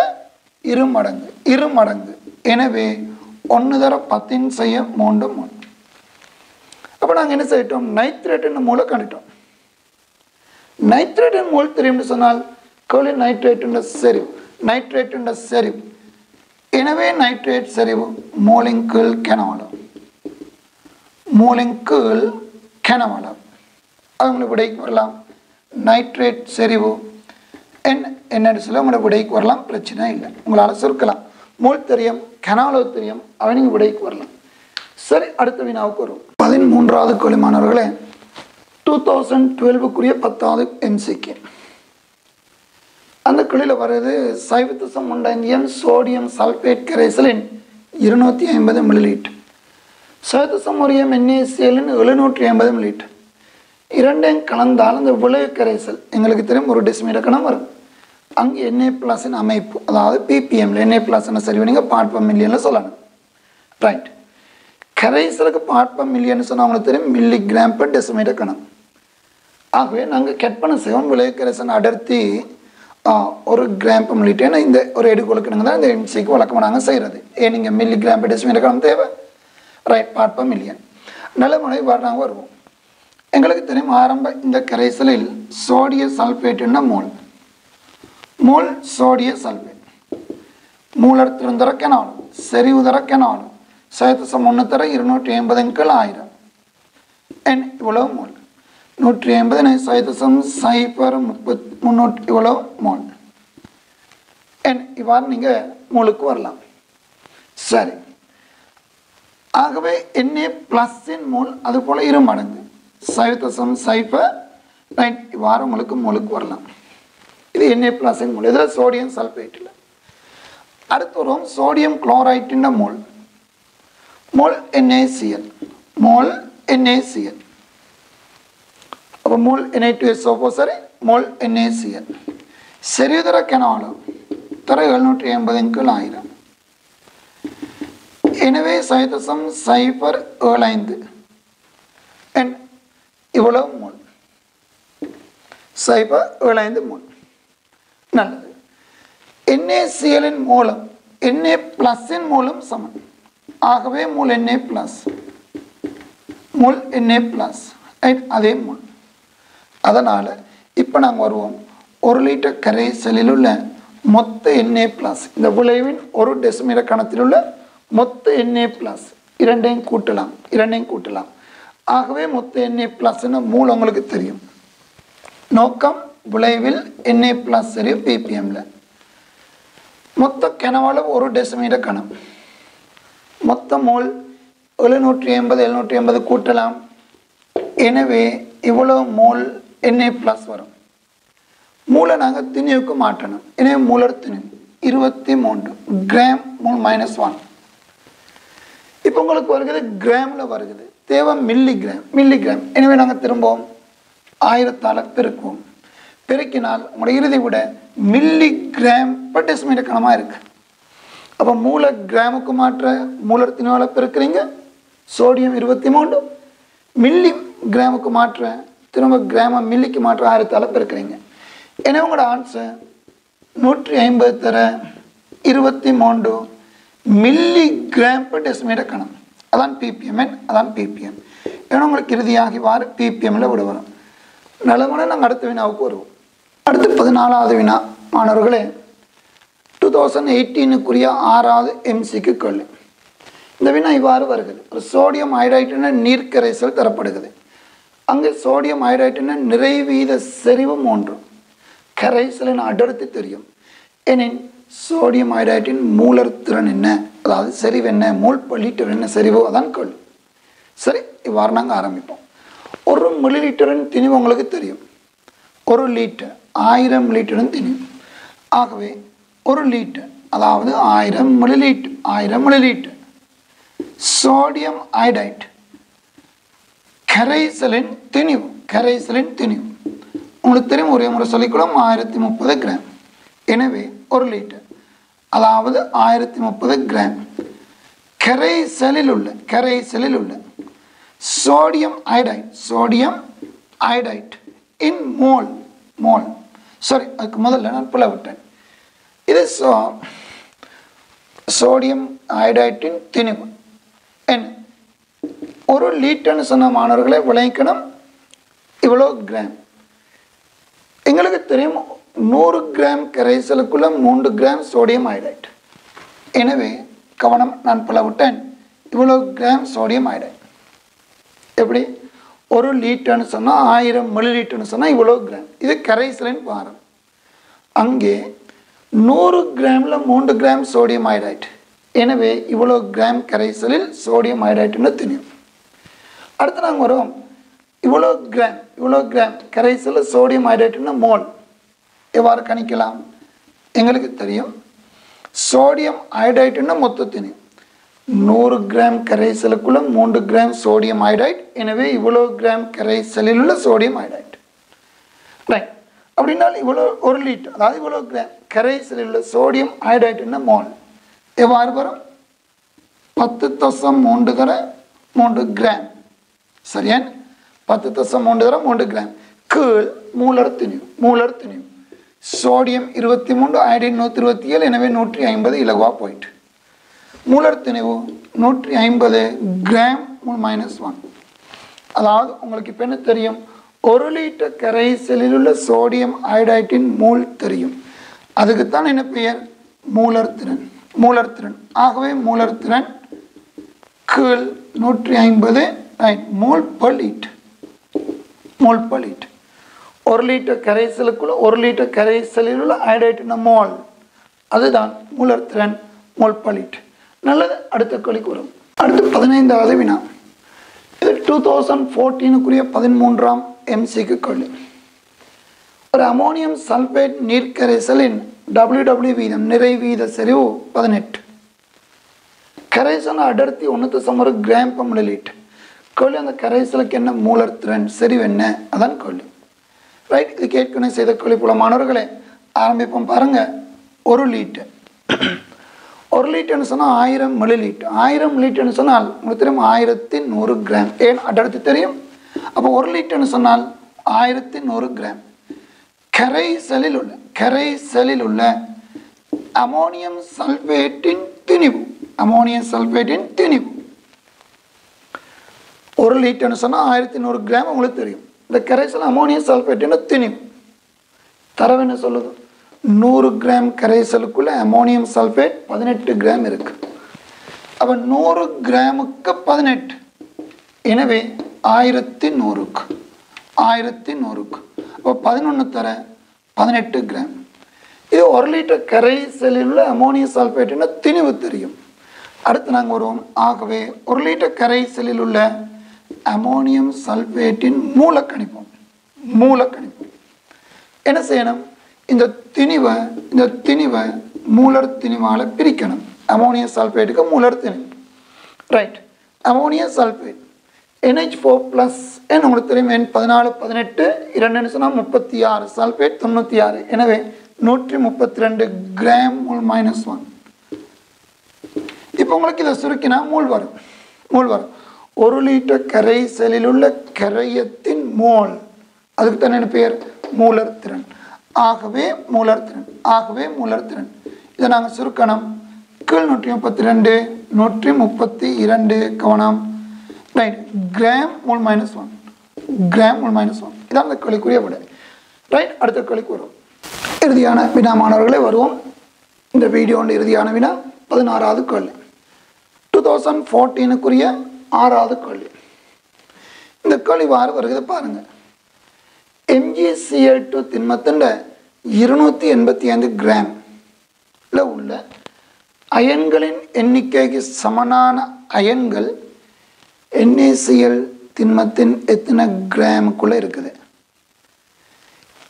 இரு மடங்கு இரு மடங்கு. எனவே ஒன்று தர பத்தின் செய்ய மூன்று மூணு அப்போ நாங்கள் என்ன செய்யிட்டோம் நைட்ரேட்டின் மூலம் கண்டுட்டோம். நைட்ரேட்டின் மோல் தெரியும்னு சொன்னால் கோலி நைட்ரேட்டுன்ற செறிவு. நைட்ரேட்டுன்ற செறிவு. எனவே நைட்ரேட் செறிவு மூலிங்குள் கீழ் கெனவளம் மூலின் கீழ் அது உங்களுக்கு விடைக்கு வரலாம். நைட்ரேட் செறிவு என்ன என்னன்னு சொல்லி உங்களோட விடைக்கு வரலாம். பிரச்சனை இல்லை. உங்களால் சுருக்கலாம். மூல் தெரியும் கனாலோ தெரியும் அவனுக்கு விடைக்கு வரலாம். சரி அடுத்த வினாவுக்கு வரும் பதிமூன்றாவது கோழி மாணவர்களே டூ தௌசண்ட் டுவெல்வுக்குரிய பத்தாவது எம்சிக்கு அந்த குழியில் வர்றது சைவத்து உண்டங்கியம் சோடியம் சல்பேட் கரைசலின் இருநூற்றி ஐம்பது மில்லிலிட்டர் சைவத்து சமுரியம் என்ஏசியலின் எழுநூற்றி ஐம்பது மில்லிலிட்டர் இரண்டையும் கலந்தால் அந்த விளைவு கரைசல் எங்களுக்கு தெரியும் ஒரு டெசிமீட்டர் கணம் வரும். அங்கே என்ஏ பிளாஸின் அமைப்பு அதாவது பிபிஎம்ல என்ஏ ப்ளஸ்ன்னு சரி நீங்கள் பார்ட் பர் மில்லியனில் சொல்லணும். ரைட் கரைசலுக்கு பார்ட் பர் மில்லியன் சொன்னால் அவங்களுக்கு தெரியும் மில்லிகிராம் பர் டெசிமீட்டர் கணம். ஆகவே நாங்கள் கற்பனை செய்வோம் விளைவு கரைசல் அடர்த்தி ஒரு கிராம் per மில்லிட்டு ஏன்னா இந்த ஒரு எடுக்கொழுக்கணுங்க தான் இந்த எம்சிக்கு வழக்கமாக நாங்கள் செய்கிறது ஏன் நீங்கள் மில்லி கிராம் per டெசிமீட்டர் தேவை? ரைட் பார்ட் பர் மில்லியன் நல்ல முறை நாங்கள் வருவோம். எங்களுக்கு தெரியும் ஆரம்ப இந்த கரைசலில் சோடிய சல்ஃபேட்டுன்னா மூல்? மூல் சோடிய சல்ஃபேட் மூலத்திரம் கெனால் செறிவு தரக்கெனாலும் சைத்தசம் ஒன்று தர இருநூற்றி ஐம்பதுங்கள் ஆயிரம். என் இவ்வளவு மூல். நூற்றி ஐம்பது சைத்தசம் சைபர் முப்பத் முந்நூற்றி இவ்வளோ மோல். என் இவ்வாறு நீங்கள் மூலுக்கு வரலாம். சரி. ஆகவே என்ஏ ப்ளஸ்ஸின் மூல் அது போல் இரு மடங்கு. சைவத்தசம் சைஃபர் ரைட் இவ்வாறு உங்களுக்கு மூலுக்கு வரலாம். இது என்ஏ ப்ளஸ்ஸின் மூல். இதில் சோடியம் சல்ஃபேட்டில் அடுத்து வரும் சோடியம் குளோரைட்டின் மூல். மோல் என்ஏசியல் மோல் என்ஏசிஎல் அப்போ மோல் Na2SO4 சரி மோல் NaCl செறிதர கெனாலு தர எழுநூற்றி எண்பதுக்கு ஆயிரம் எனவே சைதசம் சைபர் ஏழைந்து என் இவ்வளவு மோல் சைபர் ஏழைந்து மோல் நல்லது என்ஏசிஎலின் மூலம் என்ஏ பிளஸின் மூலம் சமன் ஆகவே மூல் என்ஏ பிளஸ் மூல் என்ஏ பிளஸ் அதே மூல் அதனால் இப்போ நாங்கள் வருவோம். ஒரு லிட்டர் கரைசலில் உள்ள மொத்த என்ஏ பிளஸ் இந்த விளைவின் ஒரு டெசிமீர கணத்தில் உள்ள மொத்த என்ஏ பிளஸ் இரண்டையும் கூட்டலாம் இரண்டையும் கூட்டலாம். ஆகவே மொத்த என்ஏ பிளஸ்னு மூலம் உங்களுக்கு தெரியும். நோக்கம் விளைவில் என்ஏ பிளஸ் சரி பிபிஎம்ல மொத்த கனவளவு ஒரு டெசிமீர கணம். மொத்த மோல் எழுநூற்றி எண்பது எழுநூற்றி எண்பது கூட்டலாம். எனவே இவ்வளோ மோல் என்ஏ ப்ளஸ் வரும். மூளை நாங்கள் திணிவுக்கு மாற்றணும். எனவே மூலர் திணிவு இருபத்தி மூன்று கிராம் மூணு மைனஸ் ஒன் இப்போ உங்களுக்கு வருகிறது கிராமில் வருகிறது. தேவை மில்லி கிராம் மில்லி கிராம் எனவே நாங்கள் திரும்பவும். ஆயிரத்தால் பெருக்குவோம். பெருக்கினால் உங்களுடைய இறுதி விட மில்லி கிராம் பர் டெசிமீட்டர் கணமாக இருக்கு. அப்போ மூல கிராமுக்கு மாற்ற மூலர் திணிவால் பெருக்கிறீங்க. சோடியம் இருபத்தி மூன்று மில்லி கிராமுக்கு மாற்ற திரும்ப கிராமம் மில்லிக்கு மாற்ற ஆயிரத்தால் இருக்கிறீங்க. ஏன்னா உங்களோட ஆன்சர் நூற்றி ஐம்பது தர இருபத்தி மூன்று மில்லி கிராம் per டெசிமீட்டர் கணம். அதான் பிபிஎம் அதான் பிபிஎம் ஏன்னா உங்களுக்கு இறுதியாக இவ்வாறு பிபிஎம்ல விடுவோம். நிலமுறை நாங்கள் அடுத்த வினாவுக்கு வருவோம். அடுத்து பதினாலாவது வினா. மாணவர்களே டூ தௌசண்ட் எயிட்டீனுக்குரிய ஆறாவது எம்சிக்கு கொள்ளு இந்த வினா இவ்வாறு வருகிறது. ஒரு சோடியம் ஹைட்ரைட்டின நீர்க்கரைசல் தரப்படுகிறது. அங்கே சோடியம் ஹைட்ரைட்டின நிறைவீத செறிவும் ஒன்று. கரைசலின் அடர்த்தி தெரியும். எனின் சோடியம் ஹைட்ரைட்டின் மூலர் திறன் என்ன? அதாவது செறிவு என்ன? மூல் லிட்டர் என்ன செறிவு? அதான் கேள்வி. சரி இவ்வாறு நாங்கள் ஆரம்பிப்போம். ஒரு மில்லி லிட்டரின் திணிவு உங்களுக்கு தெரியும். ஒரு லிட்டர் ஆயிரம் லிட்டரின் திணிவு. ஆகவே ஒரு லிட்டர் அதாவது ஆயிரம் மில்லி லிட்டர் ஆயிரம் மில்லி லிட்டர் சோடியம் ஐடைட் கரைசலின் திணிவு கரைசலின் திணிவு. உங்களுக்கு தெரியும் ஒரே முறை சொல்லிக்கூடும் ஆயிரத்தி முப்பது கிராம் எனவே ஒரு லிட்டர் அதாவது ஆயிரத்தி முப்பது கிராம் கரைசலில் உள்ள கரைசலில் உள்ள சோடியம் ஐடைட் சோடியம் ஐடைட் இன் மோல் மோல் சாரி அதுக்கு முதல்ல நான் புல விட்டேன். இது சோ சோடியம் அயடைட்டின் திணிவு. என்ன? ஒரு லீட்டர்னு சொன்ன மாணவர்களை விளைவிக்கணும் இவ்வளோ கிராம் எங்களுக்கு தெரியும் நூறு கிராம் கரைசலுக்குள்ள மூன்று கிராம் சோடியம் ஐடைட் எனவே கவனம் நான் பல விட்டேன் இவ்வளோ கிராம் சோடியம் ஐடைட் எப்படி? ஒரு லீட்டர்னு சொன்னால் ஆயிரம் மில்லி லீட்டர்னு சொன்னால் இவ்வளோ கிராம் இது கரைசலின் பாரம். அங்கே நூறு கிராமில் மூன்று கிராம் சோடியம் ஹைட்ரைட் எனவே இவ்வளோ கிராம் கரைசலில் சோடியம் ஹைட்ரைட்னு தெரியும். அடுத்து நாங்கள் வரோம் இவ்வளோ கிராம் இவ்வளோ கிராம் கரைசலில் சோடியம் ஹைட்ரைட்னு மோல் எவ்வாறு கணிக்கலாம்? எங்களுக்கு தெரியும். சோடியம் ஹைட்ரைட்டுன்னு மொத்தத்தினு. நூறு கிராம் கரைசலுக்குள்ள மூன்று கிராம் சோடியம் ஹைட்ரைட் எனவே இவ்வளோ கிராம் கரைசலில் உள்ள சோடியம் ஹைட்ரைட் ரைட் அப்படின்னாலும் இவ்வளோ ஒரு லிட்டர் அதாவது இவ்வளோ கிராம் கரைசலில் உள்ள சோடியம் ஹைட்ரைட்டுன்னு மோல் எவ்வாறு வரும்? பத்து தசம் மூன்று தர மூன்று கிராம் சரியா பத்து தசம் மூன்று தர மூன்று கிராம் கீழ் மூலர் திணிவு மூலர் திணிவு சோடியம் இருபத்தி மூன்று அயடின் நூற்றி இருபத்தி ஏழு எனவே நூற்றி ஐம்பது இலகுவா போயிட்டு. மூலர் திணிவு நூற்றி ஐம்பது கிராம் மைனஸ் ஒன் அதாவது உங்களுக்கு இப்போ என்ன தெரியும்? ஒரு லிட்டர் கரைசலில் உள்ள சோடியம் அயோடைட்டின் மூல் தெரியும். அதுக்குத்தான் என்ன பெயர்? மூலர் திறன் மூலர் திறன் ஆகவே மூலர் திறன் கீழ் நூற்றி ஐம்பது மூல் பர் லீட் மூல் பர் லீட் ஒரு லிட்டர் கரைசலுக்குள்ள ஒரு லிட்டர் கரைசலில் உள்ள அயோடைட்டின மோல். அதுதான் மூலர் திறன் மோல் பர் நல்லது அடுத்த கொலிக்கு வரும். அடுத்து பதினைந்தாவது வினா. இது டூ தௌசண்ட் ஃபோர்டீனுக்குரிய பதிமூன்றாம் எம்சிக்கு கேள்வி. ஒரு அமோனியம் சல்பேட் நீர்க்கரைசலின் டபிள்யூ வீதம் நிறை வீத செறிவு பதினெட்டு. கரைசல் அடர்த்தி ஒன்று தசமொரு கிராம் per milliliter. கேள்வி அந்த கரைசலுக்கு என்ன மூலர் திறன் செறிவு என்ன? அதான் கேள்வி ரைட் இது கேட்கணும் செய்த கேள்வி போல மாணவர்களே. ஆரம்பிப்போம் பாருங்க. ஒரு லீட்டர் ஒரு லிட்டர்னு சொன்னால் ஆயிரம் மில்லி லிட்டர் ஆயிரம் லிட்டர்னு சொன்னால் உங்களுக்கு தெரியும் ஆயிரத்தி நூறு கிராம் ஏன்? அடர்த்தி தெரியும். அப்போ ஒரு லிட்டர்னு சொன்னால் ஆயிரத்தி நூறு கிராம் கரைசலில் உள்ள கரைசலில் உள்ள அமோனியம் சல்பேட்டின் திணிவு. அமோனியம் சல்பேட்டின் திணிவு. ஒரு லிட்டர்னு சொன்னால் ஆயிரத்தி நூறு கிராம் உங்களுக்கு தெரியும். இந்த கரைசல் அமோனியம் சல்பேட்டின் திணிவு. தரவு என்ன சொல்லுது? நூறு கிராம் கரைசலுக்குள்ளே அமோனியம் சல்பேட் பதினெட்டு கிராம் இருக்கு. அப்போ நூறு கிராமுக்கு பதினெட்டு. எனவே ஆயிரத்தி நூறுக்கு ஆயிரத்தி நூறுக்கு. இப்போ பதினொன்று தர பதினெட்டு கிராம். இது ஒரு லிட்டர் கரைசலில் உள்ள அமோனியம் சல்பேட்டுன்னு திணிவு தெரியும். அடுத்து நாங்கள் வருவோம். ஆகவே ஒரு லிட்டர் கரைசலில் உள்ள அமோனியம் சல்ஃபேட்டின் மூலக்கணிப்போம். மூலக்கணிப்போம். என்ன செய்யணும்? இந்த திணிவை இந்த திணிவை மூலர் திணிவால் பிரிக்கணும். அமோனியம் சல்ஃபேட்டுக்கு மூலர் திணிவு right ammonium sulphate NH four plus என்ன உங்களுக்கு தெரியும். எண் பதினாலு பதினெட்டு இரண்டுன்னு சொன்னால் முப்பத்தி ஆறு சல்பேட் தொண்ணூற்றி ஆறு எனவே நூற்றி முப்பத்தி ரெண்டு கிராம் மூல் மைனஸ் ஒன் இப்போ உங்களுக்கு இதை சுருக்கினா மூல் வரும். மூல் வரும். ஒரு லிட்டர் கரைசலில் உள்ள கரையத்தின் மோல் அதுக்கு தான் என்ன பெயர்? மூலர் திறன். ஆகவே மூலர் திறன். ஆகவே மூலர் திறன். இதை நாங்கள் சுருக்கணும். கீழ் நூற்றி முப்பத்தி ரெண்டு நூற்றி முப்பத்தி இரண்டு கவனம். Right gram one minus one gram one minus one இதான் அந்த கேள்விக்குரிய விட. ரைட் அடுத்த கேள்விக்கு வரும். இறுதியான வினா மாணவர்களே வருவோம். இந்த வீடியோட இறுதியான வினா பதினாறாவது கேள்வி டூ தௌசண்ட் ஃபோர்டீனுக்குரிய ஆறாவது கேள்வி இந்த கேள்வி வார வருகிறது பாருங்க. எம்ஜிசிஎல் டூ திண்மத்தின் இருநூற்றி எண்பத்தி ஐந்து கிராம்ல உள்ள அயன்களின் எண்ணிக்கைக்கு சமனான அயன்கள் என்ஏசிஎல் திண்மத்தின் எத்தனை கிராமுக்குள்ளே இருக்குது?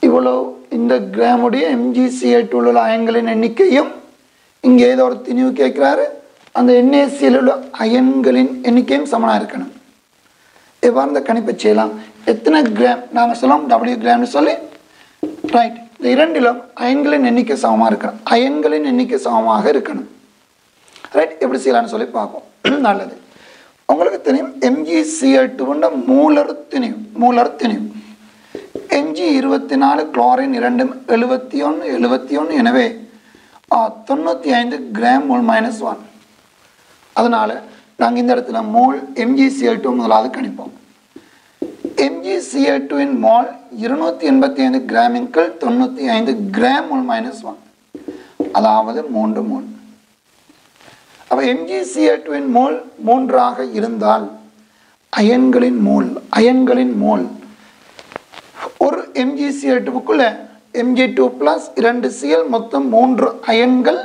இவ்வளோ இந்த கிராமுடைய எம்ஜிசிஎல் டூல உள்ள அயன்களின் எண்ணிக்கையும் இங்கே ஏதோ ஒரு திணிவு கேட்குறாரு. அந்த என்ஏசியில் உள்ள அயன்களின் எண்ணிக்கையும் சமனாக இருக்கணும். எவ்வாறு இந்த கணிப்பை செய்யலாம்? எத்தனை கிராம்? நாங்கள் சொல்லலாம் டபிள்யூ கிராம்னு சொல்லி. ரைட் இந்த இரண்டிலும் அயன்களின் எண்ணிக்கை சமமாக இருக்கணும். அயன்களின் எண்ணிக்கை சமமாக இருக்கணும். ரைட் எப்படி செய்யலாம்னு சொல்லி பார்ப்போம். *clears throat* நல்லது. உங்களுக்கு தெரியும் எம்ஜிசிஎல் டூண்ட மூலர் திணிவு மூலர் திணிவு எம்ஜி இருபத்தி நாலு குளோரின் இரண்டும் எழுபத்தி ஒன்று எழுபத்தி ஒன்று எனவே தொண்ணூற்றி ஐந்து கிராம் மூல் மைனஸ் ஒன் அதனால் நாங்கள் இந்த இடத்துல மோல் எம்ஜிசிஎல் டூ முதலாவது கணிப்போம். எம்ஜிசிஎல் டூவின் மோல் இருநூற்றி எண்பத்தி ஐந்து கிராமின் கீழ் தொண்ணூற்றி ஐந்து கிராம் மூல் மைனஸ் ஒன் அதாவது மூன்று மூணு அப்போ எம்ஜிசிஎட்டுவின் மோல் மூன்றாக இருந்தால் அயன்களின் மோல் அயன்களின் மோல். ஒரு எம்ஜிசிஎட்டுவுக்குள்ள எம்ஜி டூ ப்ளஸ் இரண்டு சிஎல் மொத்தம் மூன்று அயன்கள்.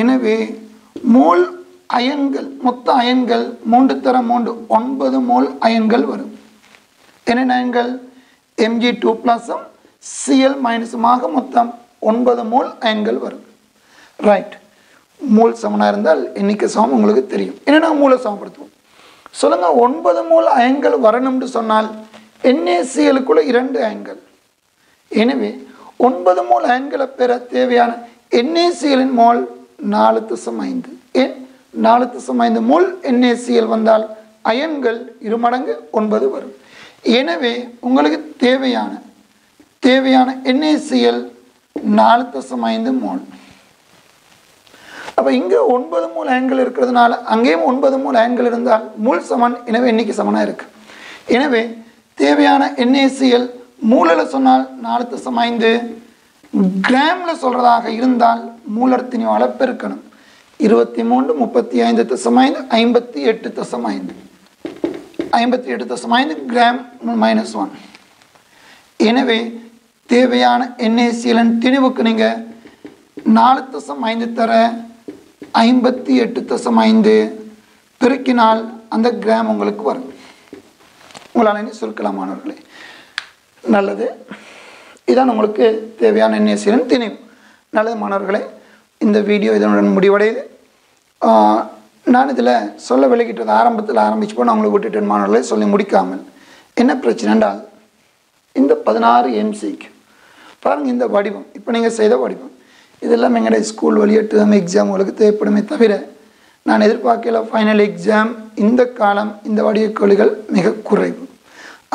எனவே மோல் அயன்கள் மொத்த அயன்கள் மூன்று தர மூன்று ஒன்பது மோல் அயன்கள் வரும். என்னென்ன அயன்கள்? எம்ஜி டூ ப்ளஸும் சிஎல் மைனஸுமாக மொத்தம் ஒன்பது மோல் அயன்கள் வரும். ரைட் மூல் சமனாக இருந்தால் எண்ணிக்கை சமம் உங்களுக்கு தெரியும். என்னென்ன மூலை சமப்படுத்துவோம் சொல்லுங்க ஒன்பது மூல் அயன்கள் வரணும்னு சொன்னால் என்ஏசிஎலுக்குள்ள இரண்டு அயன்கள். எனவே ஒன்பது மூல் அயன்களை பெற தேவையான என்ஏசிஎலின் மோல் நாலு தசம் ஐந்து. ஏன்? நாலு தசம் ஐந்து மூல் என்ஏசிஎல் வந்தால் அயன்கள் இரு மடங்கு ஒன்பது வரும். எனவே உங்களுக்கு தேவையான தேவையான என்ஏசிஎல் நாலு தசம் ஐந்து மோல். அப்போ இங்கே ஒன்பது மூல் ஆங்கிள் இருக்கிறதுனால அங்கேயும் ஒன்பது மூல் அயன்கள் இருந்தால் மூல் சமன் எனவே எண்ணிக்கை சமனாக இருக்கு. எனவே தேவையான என்ஏசிஎல் மூலில் சொன்னால் நாலு தசம் ஐந்து. கிராமில் சொல்கிறதாக இருந்தால் மூலர்த்தினி அளப்பெருக்கணும் இருபத்தி மூன்று முப்பத்தி ஐந்து தசம் ஐந்து ஐம்பத்தி எட்டு தசம் ஐந்து. ஐம்பத்தி எட்டு தசம் ஐந்து கிராம் மைனஸ் ஒன் எனவே தேவையான என்ஏசிஎலின் திணிவுக்கு நீங்கள் நாலு தசம் ஐந்து தர ஐம்பத்தி எட்டு தசம் ஐந்து. பெருக்கினால் அந்த கிராம் உங்களுக்கு வரும். உங்களால் இனி சுருக்கலாம் மாணவர்களே. நல்லது. இதான் உங்களுக்கு தேவையான என்ஏசிஎலின் திணிவு நல்லது மாணவர்களே இந்த வீடியோ இதனுடன் முடிவடையுது. நான் இதில் சொல்ல விலகிட்டது ஆரம்பத்தில் ஆரம்பிச்சு போனால் நான் உங்களுக்கு விட்டுட்டேன் மாணவர்களை சொல்லி முடிக்காமல். என்ன பிரச்சனை என்றால் இந்த பதினாறு எம்சிக்கு பாருங்க இந்த வடிவம். இப்போ நீங்கள் செய்த வடிவம். இதெல்லாம் எங்களுடைய ஸ்கூல் வழியட்டு எக்ஸாம் உங்களுக்கு தேவைப்படுமே தவிர நான் எதிர்பார்க்கல ஃபைனல் எக்ஸாம் இந்த காலம் இந்த வடிவக்கோழிகள் மிக குறைவு.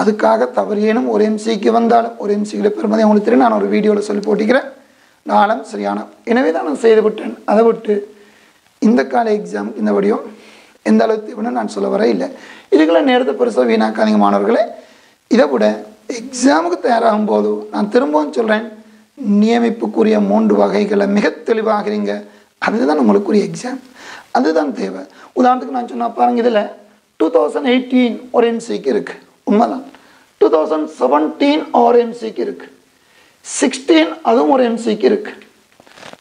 அதுக்காக தவறேனும் ஒரு எம்சிக்கு வந்தாலும் ஒரு எம்சிக்கில் பெருமதி உங்களுக்கு தெரியும் நான் ஒரு வீடியோவில் சொல்லி போட்டிக்கிறேன் நாளும் சரியான. எனவே தான் நான் செய்து விட்டேன். அதை விட்டு இந்த கால எக்ஸாம் இந்த வடிவம் எந்த அளவுக்கு தேவைன்னு நான் சொல்ல வர இல்லை. இதுகளை நேரத்தை பெருசாக வீணாக்காதீங்க மாணவர்களே. இதை விட எக்ஸாமுக்கு தயாராகும் போது நான் திரும்பவும் சொல்கிறேன் நியமிப்புக்குரிய மூன்று வகைகளை மிக தெளிவாகிறீங்க. அதுதான் உங்களுக்குரிய எக்ஸாம் அதுதான் தேவை. உதாரணத்துக்கு நான் சொன்னா பாருங்க இதில் டூ தௌசண்ட் எயிட்டீன் ஒரு எம்சிக்கு இருக்குது உண்மைதான். டூ தௌசண்ட் செவன்டீன் ஒரு எம்சிக்கு இருக்குது சிக்ஸ்டீன் அதுவும் ஒரு எம்சிக்கு இருக்குது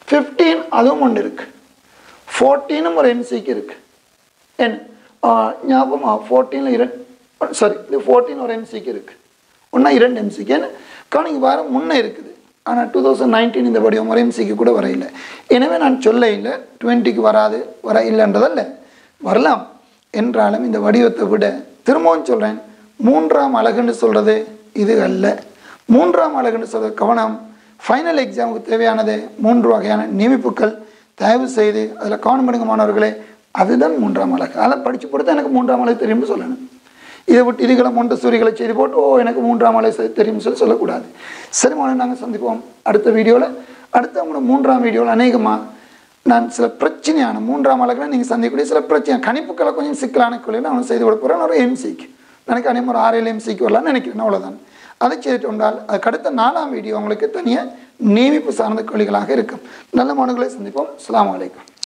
ஃபிஃப்டீன் அதுவும் ஒன்று இருக்குது ஃபோர்டீனும் ஒரு எம்சிக்கு இருக்குது என் ஞாபகமாக ஞாபகமா ஃபோர்டீனில் இரண்டு சாரி இது ஃபோர்டீன் ஒரு எம்சிக்கு இருக்குது ஒன்றா இரண்டு எம்சிக்கு ஏன்னு கவனிங்க வாரம் முன்னே இருக்குது. ஆனால் டூ தௌசண்ட் நைன்டீன் இந்த வடிவம் ஒரு எம்சிக்கு கூட வர எனவே நான் சொல்ல இல்லை டுவெண்ட்டிக்கு வராது வர இல்லைன்றதல்ல. வரலாம் என்றாலும் இந்த வடிவத்தை விட திரும்பவும் சொல்கிறேன் மூன்றாம் அழகுன்னு சொல்கிறது இது அல்ல. மூன்றாம் அழகுன்னு சொல்கிற கவனம். ஃபைனல் எக்ஸாமுக்கு தேவையானது மூன்று வகையான நியமிப்புகள். தயவு செய்து அதில் கவனம் பண்ணுங்க மாணவர்களே அதுதான் மூன்றாம் அழகு. அதை படித்து கொடுத்தா எனக்கு மூன்றாம் அழகு தெரியும்னு சொல்லணும். இதை விட்டு இதுகளை மொண்ட சூரிகளை செய்து போட்டு ஓ எனக்கு மூன்றாம் அலை செ- தெரியும்னு சொல்லி சொல்லக்கூடாது. சரி மாணவன் நாங்கள் சந்திப்போம். அடுத்த வீடியோவில் அடுத்த உங்களோட மூன்றாம் வீடியோவில் அநேகமாக நான் சில பிரச்சனையான மூன்றாம் அழகுல நீங்கள் சந்திக்கக்கூடிய சில பிரச்சனை கணிப்புக்களை கொஞ்சம் சிக்கலான கொள்கையில் அவன் செய்து கொடுக்க போகிறேன் ஒரு எம்சிக்கு எனக்கு அநேகம் ஆறு ஏழு எம்சிக்கு வரலான்னு நினைக்கிறேன். அவ்வளோதான் அதை செய்துட்டு வந்தால் அதுக்கு அடுத்த நாலாம் வீடியோ உங்களுக்கு தனியாக நியமிப்பு சார்ந்த கொள்கைகளாக இருக்கும். நல்ல மாணவர்களை சந்திப்போம். அலாம் வலைக்கம்